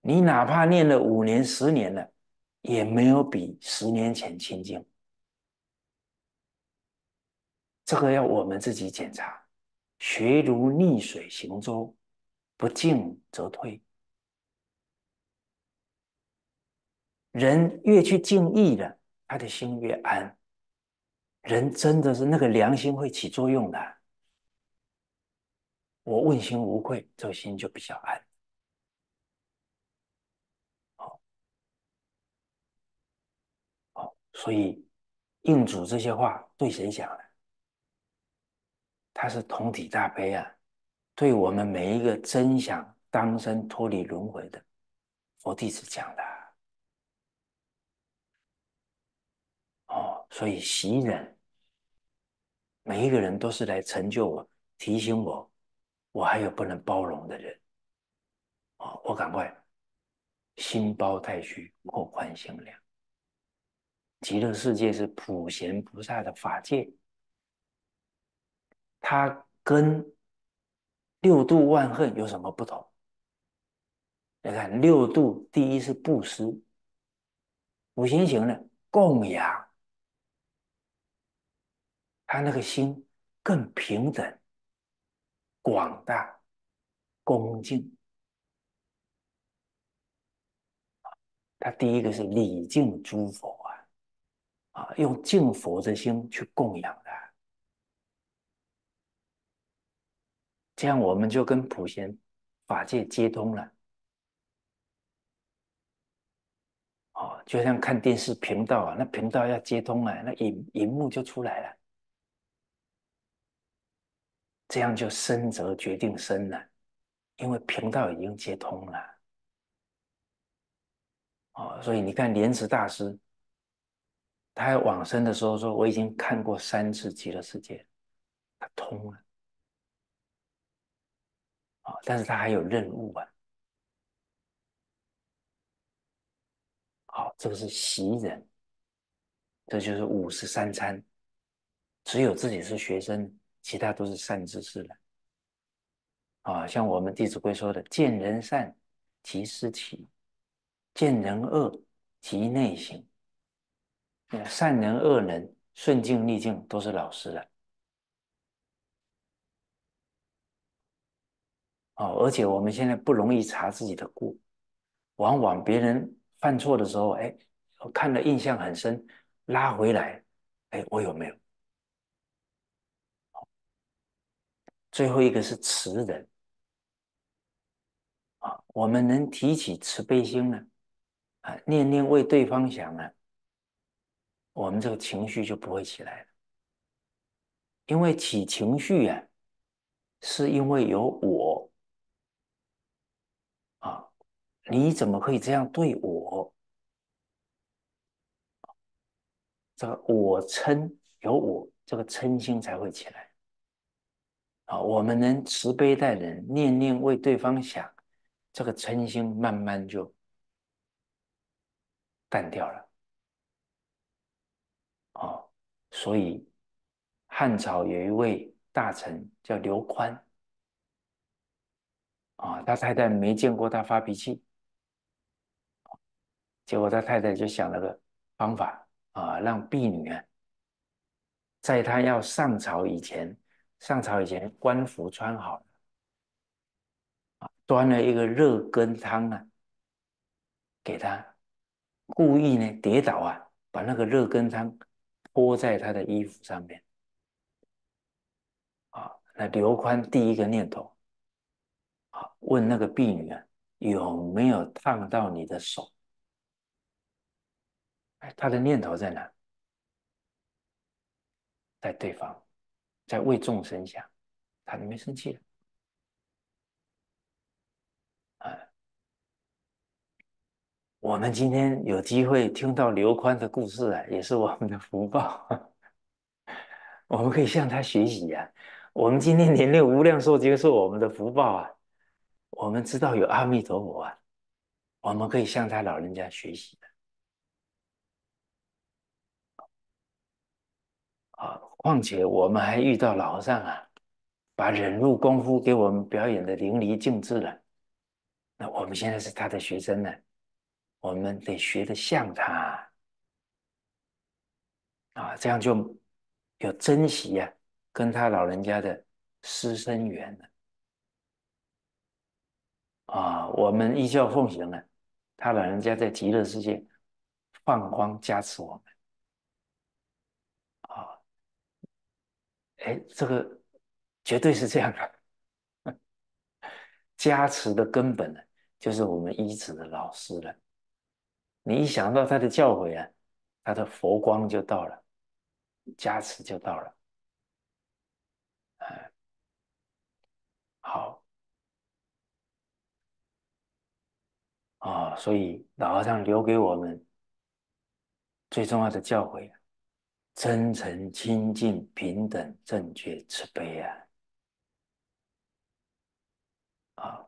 你哪怕念了五年、十年了，也没有比十年前清净。这个要我们自己检查。学如逆水行舟，不进则退。人越去敬意的，他的心越安。人真的是那个良心会起作用的。我问心无愧，这个心就比较安。好，好，所以应主这些话对谁讲的？他是同体大悲啊，对我们每一个真想当身脱离轮回的佛弟子讲的。所以习人，每一个人都是来成就我，提醒我，我还有不能包容的人。哦，我赶快心包太虚，扩宽心量。极乐世界是普贤菩萨的法界，它跟六度万恨有什么不同？你看六度，第一是布施，五行行呢供养，他那个心更平等、广大、恭敬。他第一个是礼敬诸佛啊，啊，用敬佛的心去供养他，这样我们就跟普贤法界接通了。哦，就像看电视频道啊，那频道要接通啊，那荧荧幕就出来了，这样就生则决定生了，因为频道已经接通了。哦，所以你看莲池大师，他往生的时候说：“我已经看过三次极乐世界，他通了。”啊，但是他还有任务啊。好，这个是习人，这就是五十三参，只有自己是学生，其他都是善知识了。啊，像我们《弟子规》说的：“见人善，即思齐。”见人恶，即内省。善人恶人，顺境逆境都是老师了。哦，而且我们现在不容易查自己的过，往往别人犯错的时候，哎，看了印象很深，拉回来，哎，我有没有？最后一个是慈人，啊，我们能提起慈悲心呢？啊念念为对方想呢，我们这个情绪就不会起来了。因为起情绪啊，是因为有我啊，你怎么可以这样对我？这个我嗔有我，这个嗔心才会起来。啊，我们能慈悲待人，念念为对方想，这个嗔心慢慢就。淡掉了，哦，所以汉朝有一位大臣叫刘宽，啊，他太太没见过他发脾气，结果他太太就想了个方法，啊，让婢女啊，在他要上朝以前，上朝以前官服穿好了，端了一个热羹汤啊，给他。故意呢跌倒啊，把那个热羹汤泼在他的衣服上面啊。那刘宽第一个念头啊，问那个婢女啊，有没有烫到你的手？哎，他的念头在哪？在对方，在为众生想，他就没生气了。啊我们今天有机会听到刘宽的故事啊，也是我们的福报。我们可以向他学习呀。我们今天年六无量寿经是我们的福报啊。我们知道有阿弥陀佛啊，我们可以向他老人家学习的。啊，况且我们还遇到老和尚啊，把忍辱功夫给我们表演的淋漓尽致了。那我们现在是他的学生呢。我们得学的像他啊，这样就有珍惜呀，跟他老人家的师生缘了啊。我们依教奉行了，他老人家在极乐世界放光加持我们哎，这个绝对是这样的，加持的根本呢，就是我们依止的老师了。你一想到他的教诲啊，他的佛光就到了，加持就到了，好。啊，所以老和尚留给我们最重要的教诲，真诚、清净、平等、正觉、慈悲啊！啊，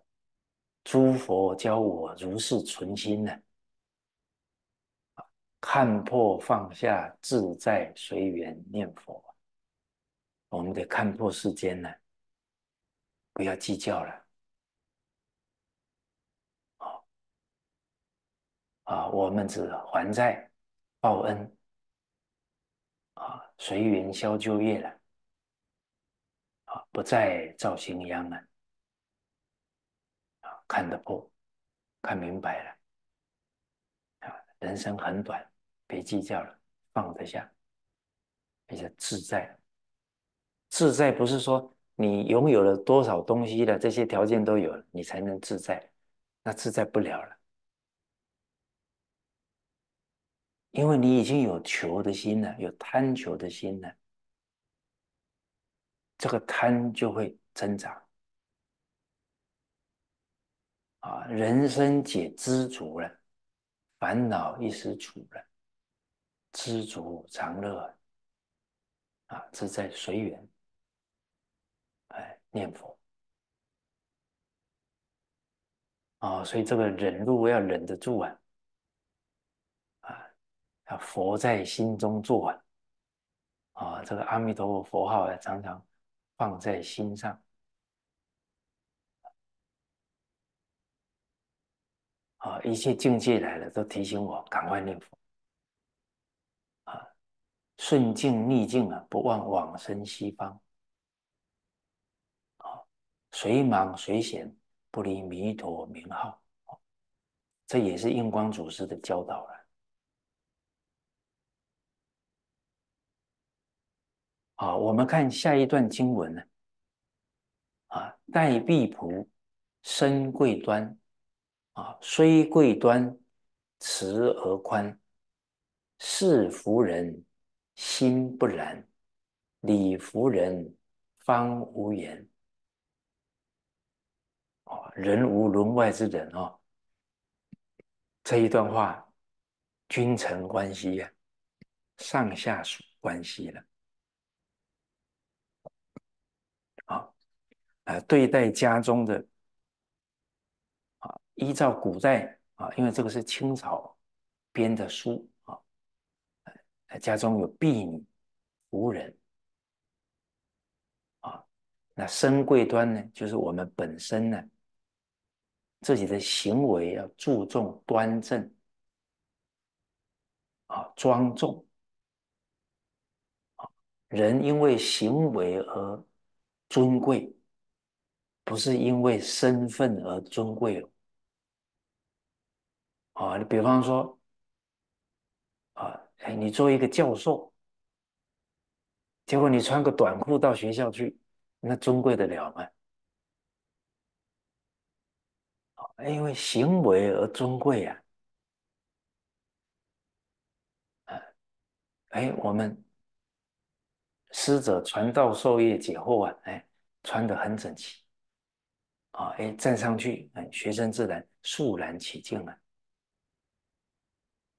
诸佛教我如是存心呢，看破放下，自在随缘念佛。我们得看破世间呢，不要计较了。啊，我们只还债报恩，随缘消旧业了，啊，不再造新殃了，啊，看得破，看明白了，啊，人生很短，别计较了，放得下，比较自在。自在不是说你拥有了多少东西了，这些条件都有了，你才能自在，那自在不了了。因为你已经有求的心了，有贪求的心了，这个贪就会增长。啊，人生解知足了，烦恼一时除了，知足常乐。啊，自在随缘，哎，念佛。啊，所以这个忍辱要忍得住啊。佛在心中坐啊！啊，这个阿弥陀佛佛号要常常放在心上啊！一切境界来了，都提醒我赶快念佛啊！顺境逆境啊，不忘往生西方啊！随忙随险，不离弥陀名号这也是印光祖师的教导了。啊，我们看下一段经文呢。啊，待婢仆身贵端，啊，虽贵端，慈而宽。事服人心不然，礼服人方无言。啊，人无伦外之人哦。这一段话，君臣关系呀，上下属关系了。啊，对待家中的啊，依照古代啊，因为这个是清朝编的书啊，家中有婢女、仆人啊，那身贵端呢，就是我们本身呢自己的行为要注重端正啊，庄重啊，人因为行为而尊贵。不是因为身份而尊贵哦，啊，你比方说，啊，哎，你做一个教授，结果你穿个短裤到学校去，那尊贵得了吗？因为行为而尊贵呀，啊，哎，我们师者传道授业解惑啊，哎，穿得很整齐。啊，哎，站上去，哎，学生自然肃然起敬了。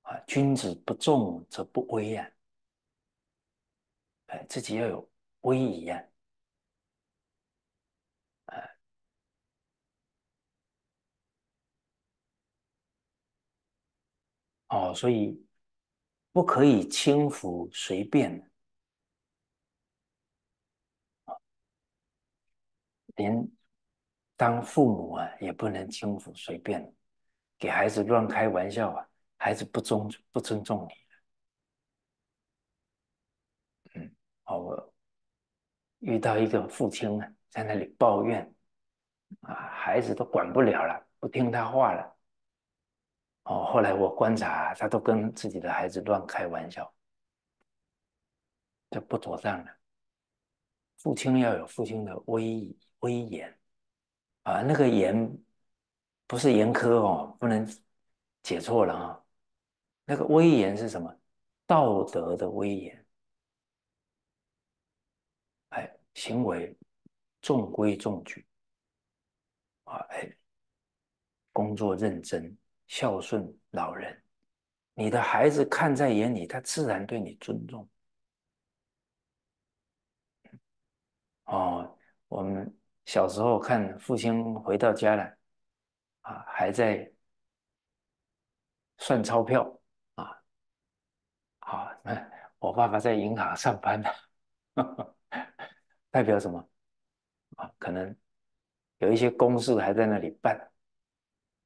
啊，君子不重则不威呀，哎，自己要有威仪呀，哎，哦，所以不可以轻浮随便，连。当父母啊，也不能轻浮随便，给孩子乱开玩笑啊，孩子不尊不尊重你嗯，哦，我遇到一个父亲啊，在那里抱怨啊，孩子都管不了了，不听他话了。哦，后来我观察，他都跟自己的孩子乱开玩笑，这不妥当了。父亲要有父亲的威威严。啊那个严不是严苛哦不能解错了啊。那个威严是什么？道德的威严哎行为中规中矩。啊哎工作认真孝顺老人。你的孩子看在眼里他自然对你尊重。哦我们小时候看父亲回到家了，啊，还在算钞票啊，好，那我爸爸在银行上班呢，代表什么？啊，可能有一些公事还在那里办。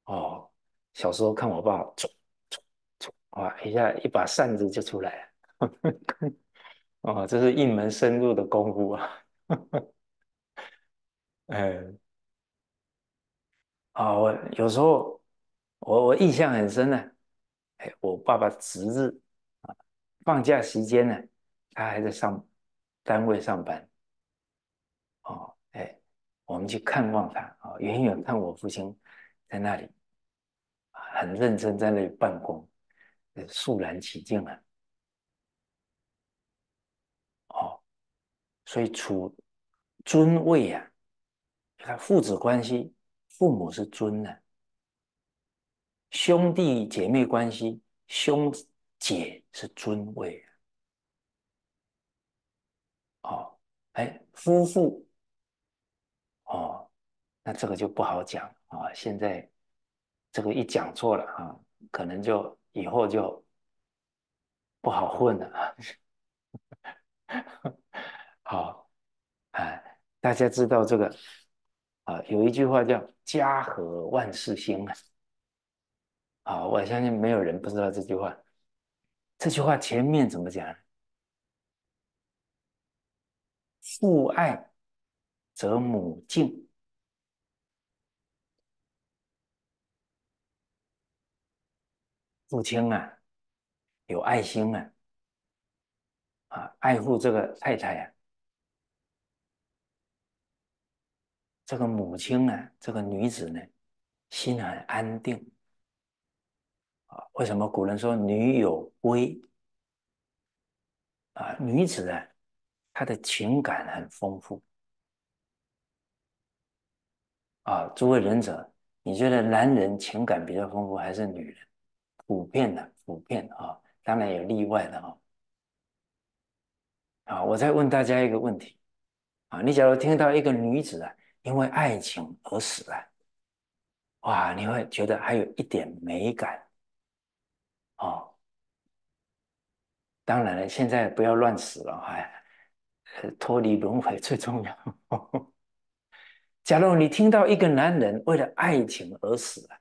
哦，小时候看我爸，走走走，哇，一下一把扇子就出来了。哦，这是一门深入的功夫啊。嗯，啊，我有时候我我印象很深呢。哎，我爸爸值日啊，放假时间呢，他还在上单位上班。哦，哎，我们去看望他啊，远远看我父亲在那里很认真在那里办公，肃然起敬啊。哦，所以处尊位呀，看父子关系，父母是尊的，兄弟姐妹关系，兄姐是尊位哦，哎，夫妇。哦，那这个就不好讲啊！现在这个一讲错了啊，可能就以后就不好混了啊。好，哎，大家知道这个啊？有一句话叫“家和万事兴”啊！啊，我相信没有人不知道这句话。这句话前面怎么讲？父爱。则母敬，父亲啊，有爱心啊，啊，爱护这个太太啊，这个母亲呢，这个女子呢，心很安定啊。为什么古人说女有归啊？女子啊，她的情感很丰富。啊，诸位仁者，你觉得男人情感比较丰富还是女人？普遍的，普遍啊，当然有例外的啊。啊，我再问大家一个问题啊，你假如听到一个女子啊，因为爱情而死了，哇，你会觉得还有一点美感哦。当然了，现在不要乱死了，哎，脱离轮回最重要。假如你听到一个男人为了爱情而死了，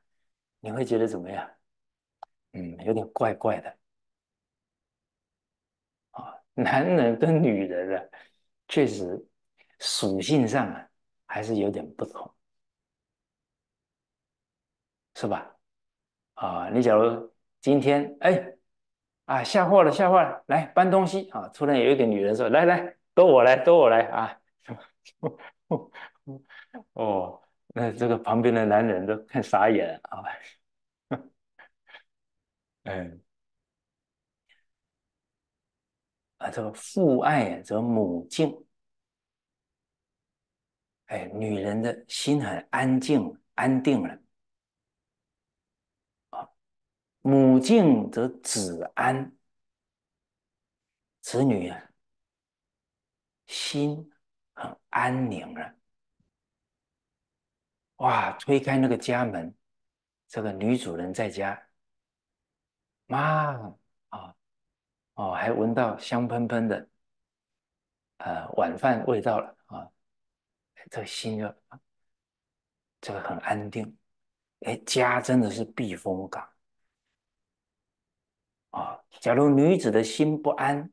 你会觉得怎么样？嗯，有点怪怪的。啊，男人跟女人啊，确实属性上啊，还是有点不同，是吧？啊，你假如今天哎，啊，下货了，下货了，来搬东西啊！突然有一个女人说：“来来，都我来，都我来啊！” 哦，那这个旁边的男人都看傻眼了啊！嗯，啊，这个父爱则母敬，哎，女人的心很安静、安定了啊。母静则子安，子女啊，心很安宁了。哇！推开那个家门，这个女主人在家，妈啊哦，还闻到香喷喷的呃晚饭味道了！这个心就这个很安定，哎，家真的是避风港啊！假如女子的心不安，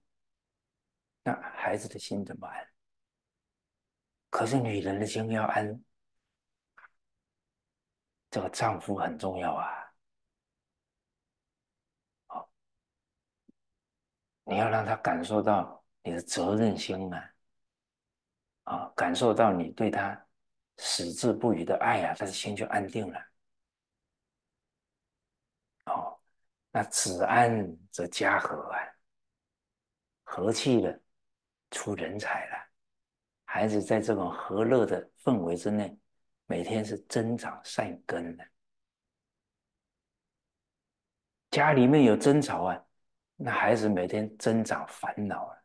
那孩子的心怎么安？可是女人的心要安。这个丈夫很重要啊！好，你要让他感受到你的责任心啊，啊，感受到你对他矢志不渝的爱啊，他的心就安定了。哦，那子安则家和啊，和气了，出人才了。孩子在这种和乐的氛围之内。每天是增长善根的，家里面有争吵啊，那孩子每天增长烦恼啊。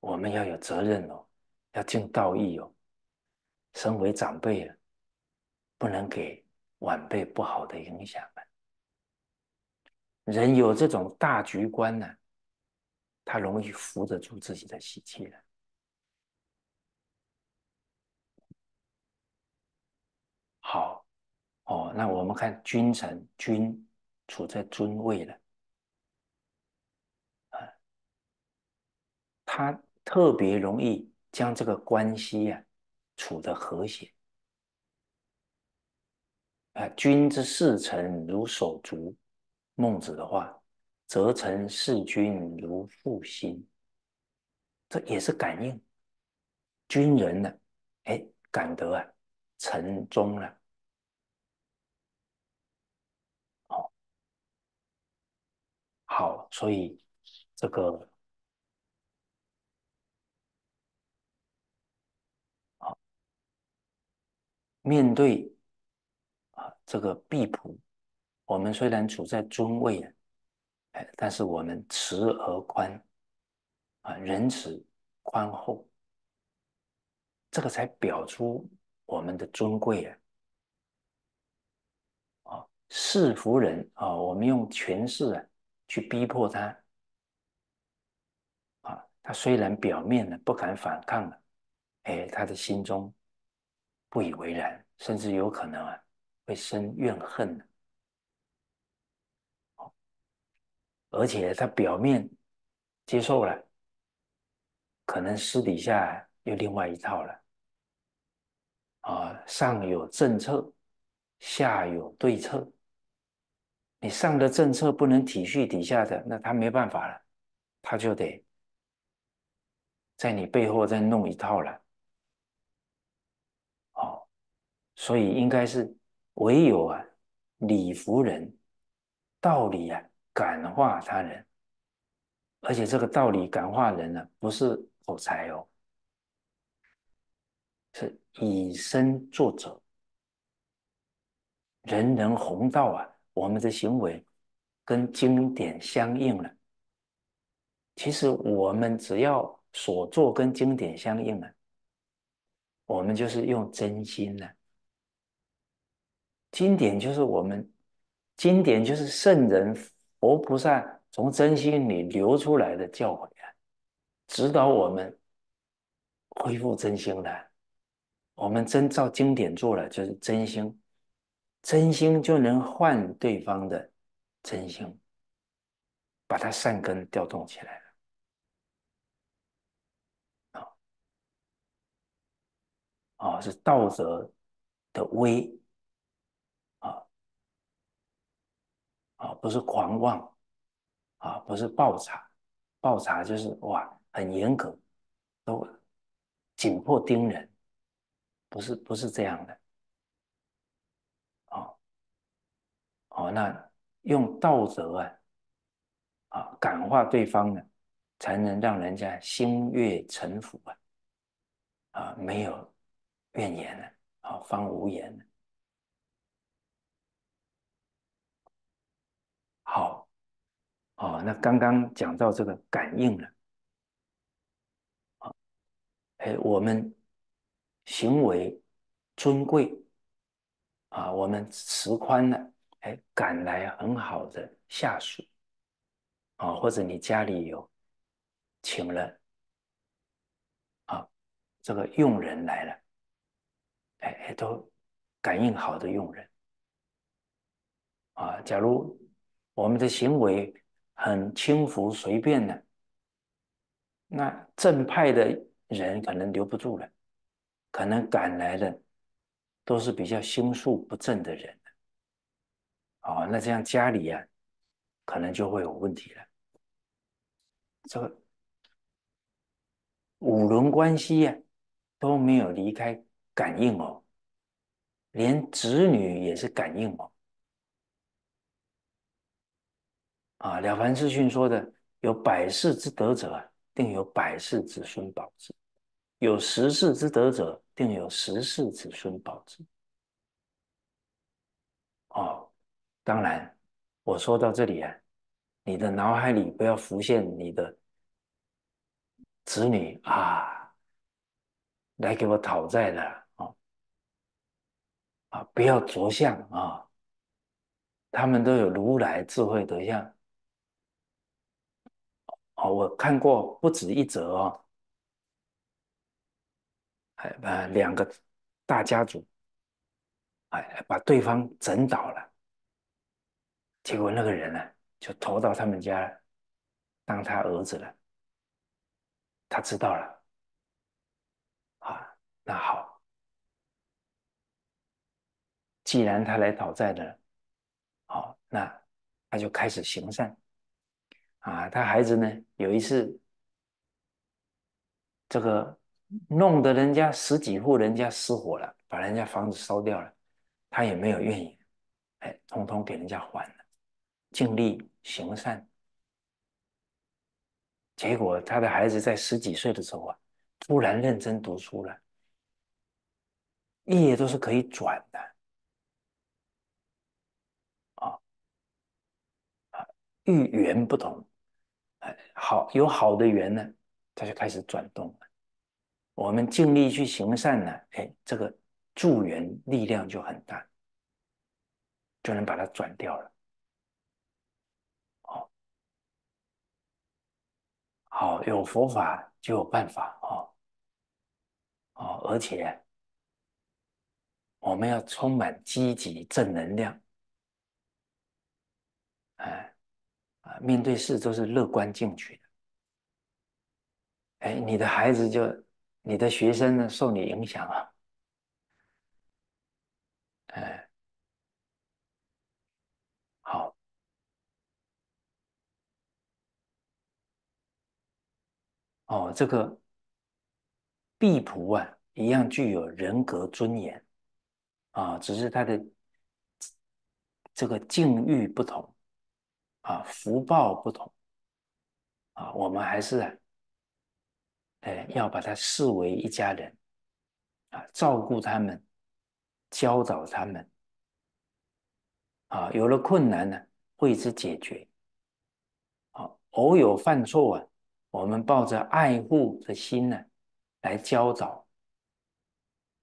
我们要有责任哦，要尽道义哦。身为长辈啊，不能给晚辈不好的影响啊。人有这种大局观呢，他容易扶得住自己的习气了。好，哦，那我们看君臣，君处在尊位了，啊，他特别容易将这个关系呀处得和谐。啊，君之视臣如手足，孟子的话，则臣视君如父心。这也是感应，军人呢，哎，感得啊，臣忠了。好，所以这个面对啊这个婢仆，我们虽然处在尊位啊，哎，但是我们慈而宽啊，仁慈宽厚，这个才表出我们的尊贵啊。啊，是服人啊，我们用权势啊。去逼迫他，啊，他虽然表面呢不敢反抗了，哎，他的心中不以为然，甚至有可能啊会生怨恨，而且他表面接受了，可能私底下又另外一套了，啊，上有政策，下有对策。你上的政策不能体恤底下的，那他没办法了，他就得在你背后再弄一套了。哦，所以应该是唯有啊礼服人，道理啊感化他人，而且这个道理感化人呢，不是口才哦，是以身作则，人人弘道啊。我们的行为跟经典相应了。其实我们只要所做跟经典相应了，我们就是用真心了。经典就是我们，经典就是圣人佛菩萨从真心里流出来的教诲啊，指导我们恢复真心的。我们真照经典做了，就是真心。真心就能换对方的真心，把它善根调动起来了。啊，啊，是道德的威，啊，啊，不是狂妄，啊，不是暴察，暴察就是哇，很严格，都紧迫盯人，不是，不是这样的。哦，哦那用道德啊，啊感化对方呢，才能让人家心悦诚服啊，啊没有怨言了，啊方无言了。哦，那刚刚讲到这个感应了，啊，哎，我们行为尊贵啊，我们慈宽了。哎，赶来很好的下属啊，或者你家里有请了啊，这个佣人来了，哎哎，都感应好的佣人啊。假如我们的行为很轻浮随便的，那正派的人可能留不住了，可能赶来的都是比较心术不正的人。哦，那这样家里呀，可能就会有问题了。这个五伦关系呀，都没有离开感应哦，连子女也是感应哦。啊，《了凡四训》说的，有百世之德者，定有百世子孙保之；有十世之德者，定有十世子孙保之。哦。当然，我说到这里啊，你的脑海里不要浮现你的子女啊，来给我讨债的啊啊，不要着相啊，他们都有如来智慧德相。哦，我看过不止一则哦，哎，把两个大家族，哎，把对方整倒了，结果那个人呢，就投到他们家当他儿子了。他知道了，啊，那好，既然他来讨债的，好，那他就开始行善。啊，他孩子呢，有一次，这个弄得人家十几户人家失火了，把人家房子烧掉了，他也没有怨言，哎，通通给人家还了，尽力行善。结果他的孩子在十几岁的时候啊，突然认真读书了，业都是可以转的，啊啊，遇缘不同。好，有好的缘呢，它就开始转动了。我们尽力去行善呢，哎，这个助缘力量就很大，就能把它转掉了。好，好，有佛法就有办法哦，哦，而且我们要充满积极正能量，哎。面对事都是乐观进取的。哎，你的孩子就，你的学生呢，受你影响啊。哎，好，哦，这个毕仆啊，一样具有人格尊严啊，只是他的这个境遇不同。啊，福报不同啊，我们还是啊，哎，要把他视为一家人啊，照顾他们，教导他们啊，有了困难呢，为之解决啊，偶有犯错啊，我们抱着爱护的心呢，来教导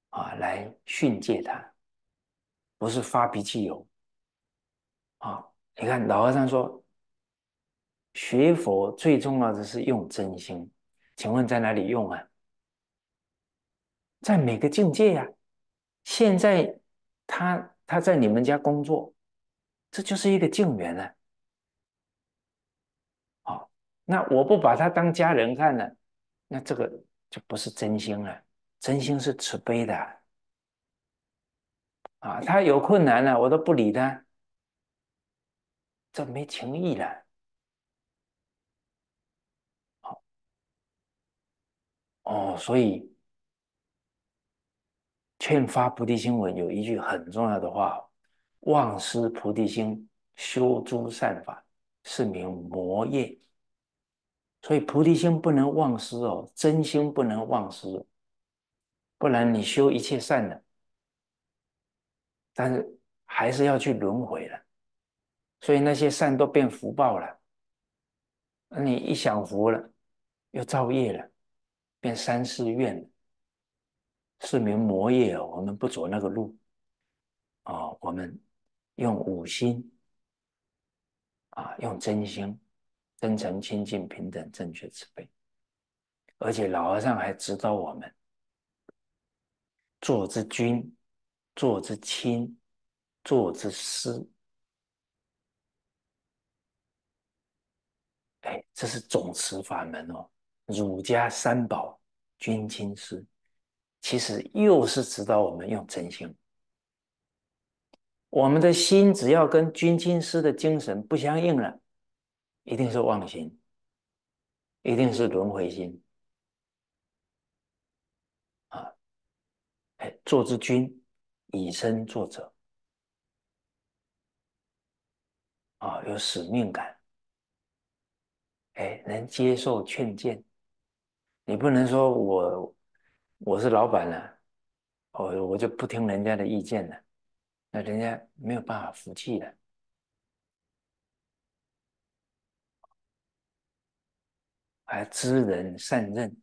啊，来训诫他，不是发脾气有啊。你看老和尚说，学佛最重要的是用真心。请问在哪里用啊？在每个境界呀。现在他他在你们家工作，这就是一个境缘呢。好，那我不把他当家人看呢，那这个就不是真心了。真心是慈悲的啊。他有困难了，我都不理他。这没情义了，哦，所以劝发菩提心文有一句很重要的话：忘失菩提心，修诸善法，是名魔业。所以菩提心不能忘失哦，真心不能忘失，不然你修一切善的，但是还是要去轮回了。所以那些善都变福报了，那你一享福了，又造业了，变三世怨了，是名魔业哦。我们不走那个路，哦，我们用五心，啊，用真心，真诚、清净、平等、正确、慈悲，而且老和尚还指导我们，做之君，做之亲，做之师。哎，这是总持法门哦，儒家三宝，君亲师，其实又是指导我们用真心。我们的心只要跟君亲师的精神不相应了，一定是妄心，一定是轮回心。啊，哎，做之君，以身作则，啊，有使命感。哎，能接受劝谏，你不能说我我是老板了，我我就不听人家的意见了，那人家没有办法服气的。还知人善任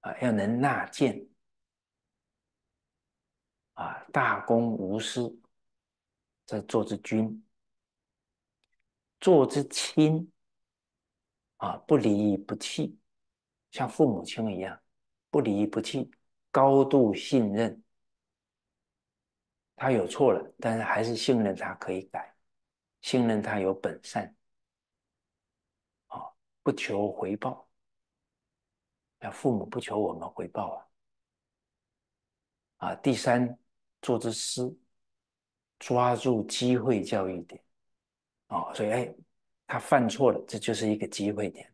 啊，要能纳谏啊，大公无私，这做之君，做之亲啊，不离不弃，像父母亲一样，不离不弃，高度信任。他有错了，但是还是信任他可以改，信任他有本善，啊，不求回报。那父母不求我们回报啊，啊，第三，做之师，抓住机会教育点，哦，所以哎，他犯错了，这就是一个机会点，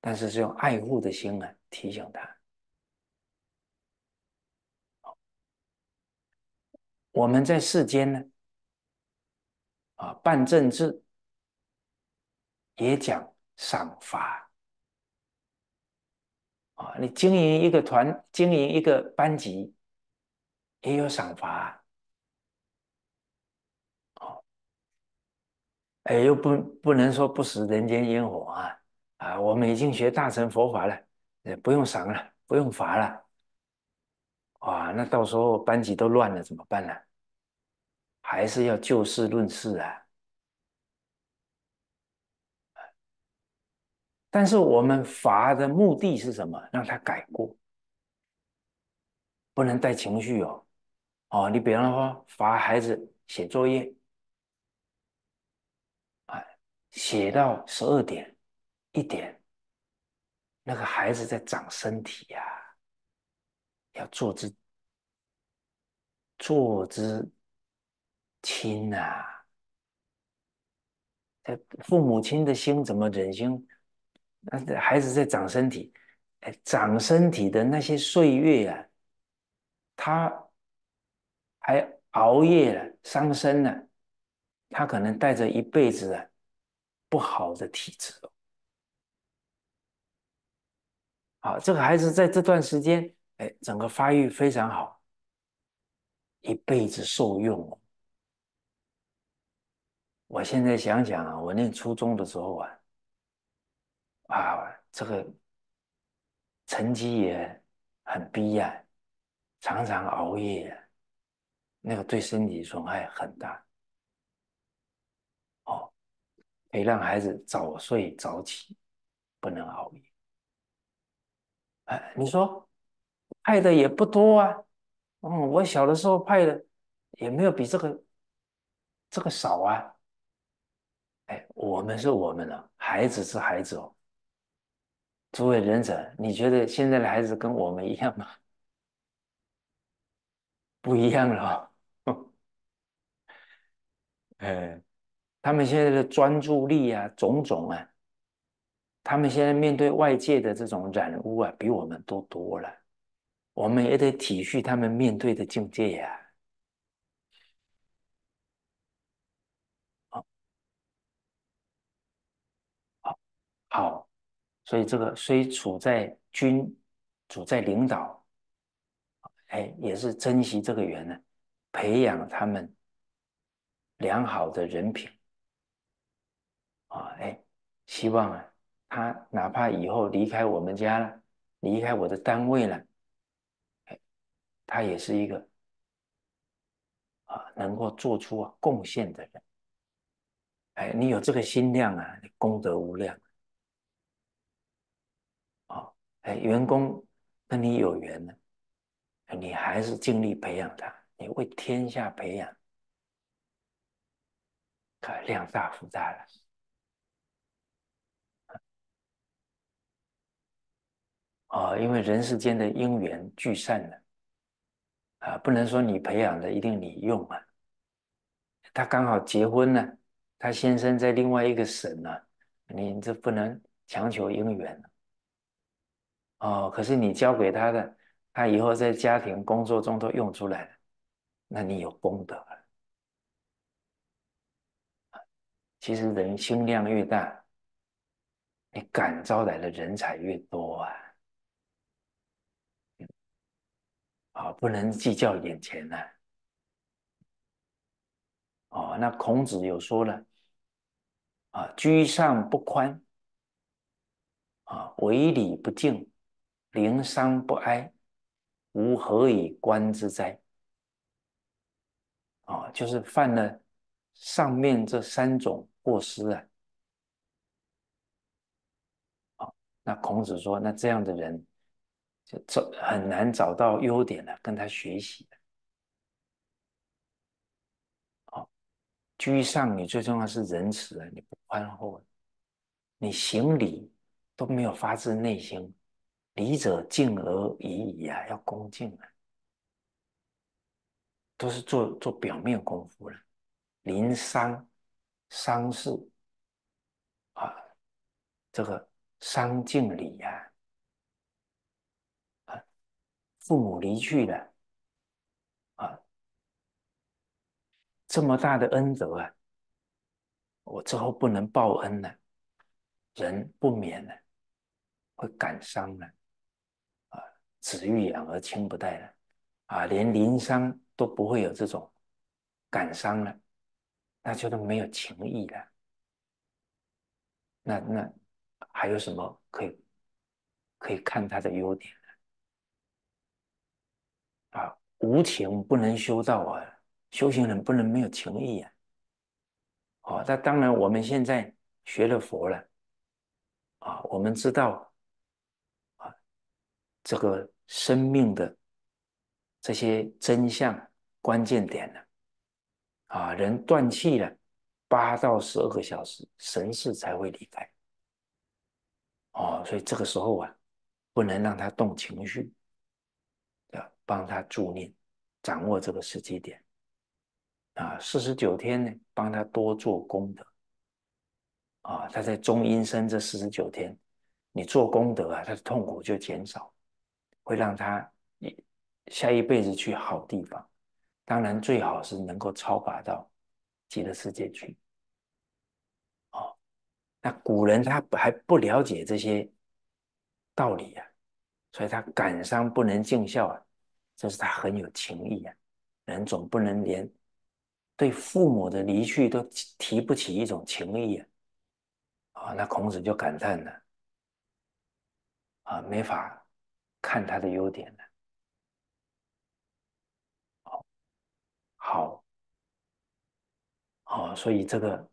但是是用爱护的心啊提醒他。我们在世间呢，啊，办政治也讲赏罚，啊，你经营一个团，经营一个班级，也有赏罚，哎，又不不能说不食人间烟火啊，啊，我们已经学大乘佛法了，也不用赏了，不用罚了。哇，那到时候班级都乱了怎么办呢？还是要就事论事啊！但是我们罚的目的是什么？让他改过，不能带情绪哦。哦，你比方说罚孩子写作业，写到十二点、一点，那个孩子在长身体呀。要坐之，坐之亲呐！这父母亲的心怎么忍心？那孩子在长身体，哎，长身体的那些岁月啊，他还熬夜了，伤身了，他可能带着一辈子啊不好的体质哦。好，这个孩子在这段时间。哎，整个发育非常好，一辈子受用。我现在想想啊，我念初中的时候啊，啊，这个成绩也很低呀，常常熬夜，那个对身体损害很大。哦，可以让孩子早睡早起，不能熬夜。哎，你说？派的也不多啊，嗯，我小的时候派的也没有比这个这个少啊。哎，我们是我们了，孩子是孩子哦。诸位仁者，你觉得现在的孩子跟我们一样吗？不一样了。哎，他们现在的专注力啊，种种啊，他们现在面对外界的这种染污啊，比我们都多了。我们也得体恤他们面对的境界呀。好，好，好，所以这个虽处在军，处在领导，哎，也是珍惜这个缘呢，培养他们良好的人品啊，哎，希望啊，他哪怕以后离开我们家了，离开我的单位了。哎他也是一个啊，能够做出贡献的人。哎，你有这个心量啊，你功德无量。啊，哎，员工跟你有缘呢，你还是尽力培养他，你为天下培养，可量大福大了。啊，因为人世间的因缘聚散了。啊，不能说你培养的一定你用啊。他刚好结婚了，他先生在另外一个省呢，你这不能强求姻缘哦，可是你教给他的，他以后在家庭工作中都用出来了，那你有功德了。其实人心量越大，你感招来的人才越多啊。啊，不能计较眼前呢！哦，那孔子有说了，啊，居上不宽，啊，为礼不敬，临丧不哀，吾何以观之哉？啊，就是犯了上面这三种过失啊。啊，那孔子说，那这样的人就找很难找到优点了，跟他学习的。好，居上，你最重要是仁慈啊，你不宽厚，你行礼都没有发自内心，礼者敬而已矣啊，要恭敬啊。都是做做表面功夫了，临丧丧事啊，这个丧敬礼呀，啊，父母离去了啊，这么大的恩德啊，我之后不能报恩了，人不免呢会感伤了啊，子欲养而亲不待了啊，连临丧。都不会有这种感伤了，那就都没有情义了。那那还有什么可以可以看他的优点呢？啊，无情不能修道啊，修行人不能没有情义啊。哦，那当然，我们现在学了佛了，啊，我们知道啊，这个生命的这些真相。关键点了，啊，人断气了，八到十二个小时，神识才会离开。哦，所以这个时候啊，不能让他动情绪，帮他助念，掌握这个时机点。啊，四十九天呢，帮他多做功德。啊，他在中阴身这四十九天，你做功德啊，他的痛苦就减少，会让他一下一辈子去好地方。当然，最好是能够超拔到极乐世界去。哦，那古人他还不了解这些道理呀，所以他感伤不能尽孝啊，这是他很有情义啊。人总不能连对父母的离去都提不起一种情义啊。啊，那孔子就感叹了，啊，没法看他的优点了。好，好，所以这个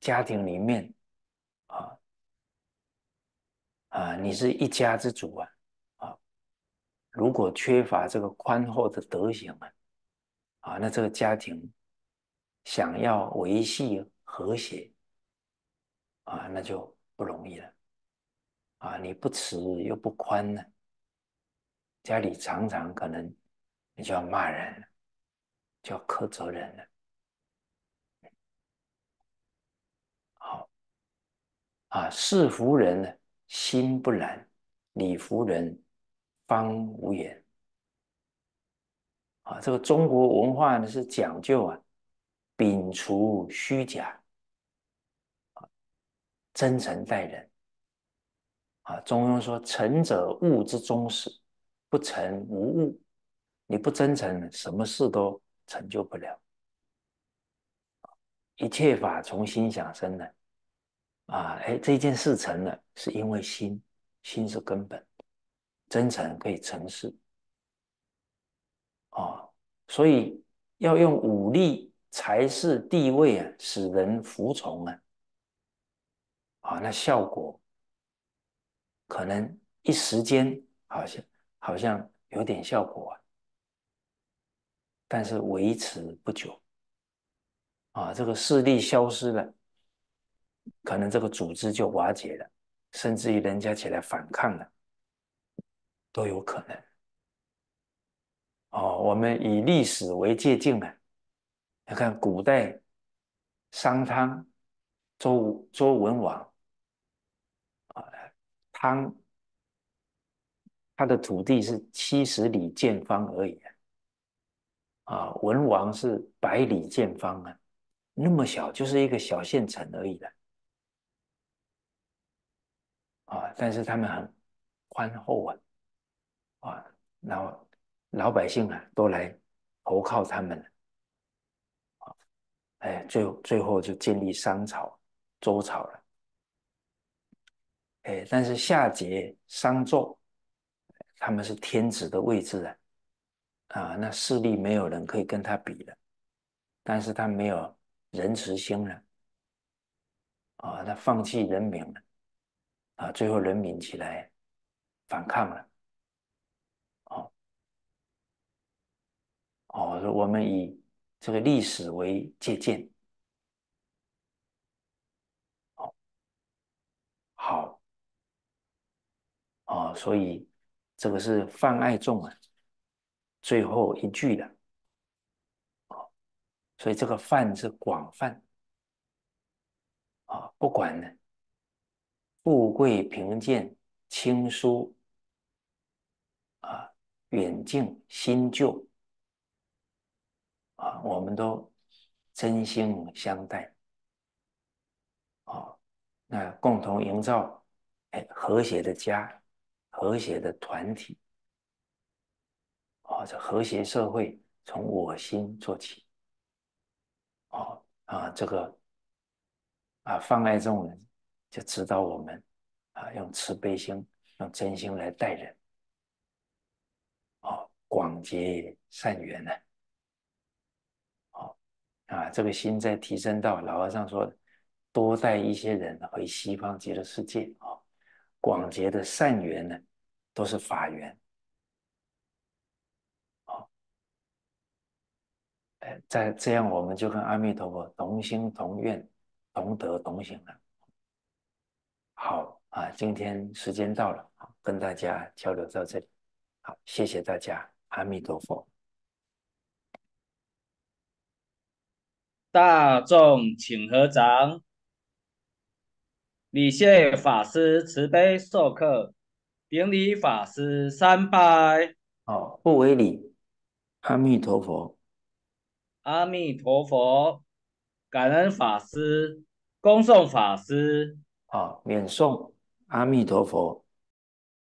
家庭里面啊啊，你是一家之主啊，如果缺乏这个宽厚的德行啊啊，那这个家庭想要维系和谐啊，那就不容易了啊！你不慈又不宽呢，家里常常可能。你就要骂人了，就要苛责人了。好啊，事服人呢，心不然；礼服人，方无言。啊，这个中国文化呢是讲究啊，摒除虚假，真诚待人。啊，中庸说：“诚者物之终始，不诚无物。”你不真诚，什么事都成就不了。一切法从心想生的，啊，哎，这件事成了，是因为心，心是根本，真诚可以成事。哦，所以要用武力、才势、地位啊，使人服从啊，啊，那效果可能一时间好像好像有点效果啊。但是维持不久，啊，这个势力消失了，可能这个组织就瓦解了，甚至于人家起来反抗了，都有可能。哦，我们以历史为借鉴啊，你看古代商汤、周周文王，啊，汤他的土地是七十里见方而已。啊，文王是百里见方啊，那么小，就是一个小县城而已的啊。但是他们很宽厚啊，啊，然后老百姓啊都来投靠他们啊，哎，最最后就建立商朝、周朝了。哎，但是夏桀商纣，他们是天子的位置啊，啊，那势力没有人可以跟他比了，但是他没有仁慈心了，啊，他放弃人民了，啊，最后人民起来反抗了，哦，我们以这个历史为借鉴。好，哦，所以这个是泛爱众啊，最后一句了，哦，所以这个泛是广泛，啊，不管呢，富贵贫贱亲疏，啊，远近新旧，啊，我们都真心相待，啊。那共同营造哎和谐的家，和谐的团体，哦，这和谐社会从我心做起，哦啊，这个啊放爱众人，就指导我们啊用慈悲心、用真心来待人，哦，广结善缘呢，啊，这个心在提升到老和尚说。多带一些人回西方极乐世界啊，广结的善缘呢，都是法缘，啊，哎，在这样我们就跟阿弥陀佛同心同愿，同德同行了。好啊，今天时间到了，跟大家交流到这里，好，谢谢大家，阿弥陀佛，大众请合掌。礼谢法师慈悲授课，顶礼法师三拜。好，不为礼。阿弥陀佛，阿弥陀佛，感恩法师，恭送法师。好，免送。阿弥陀佛。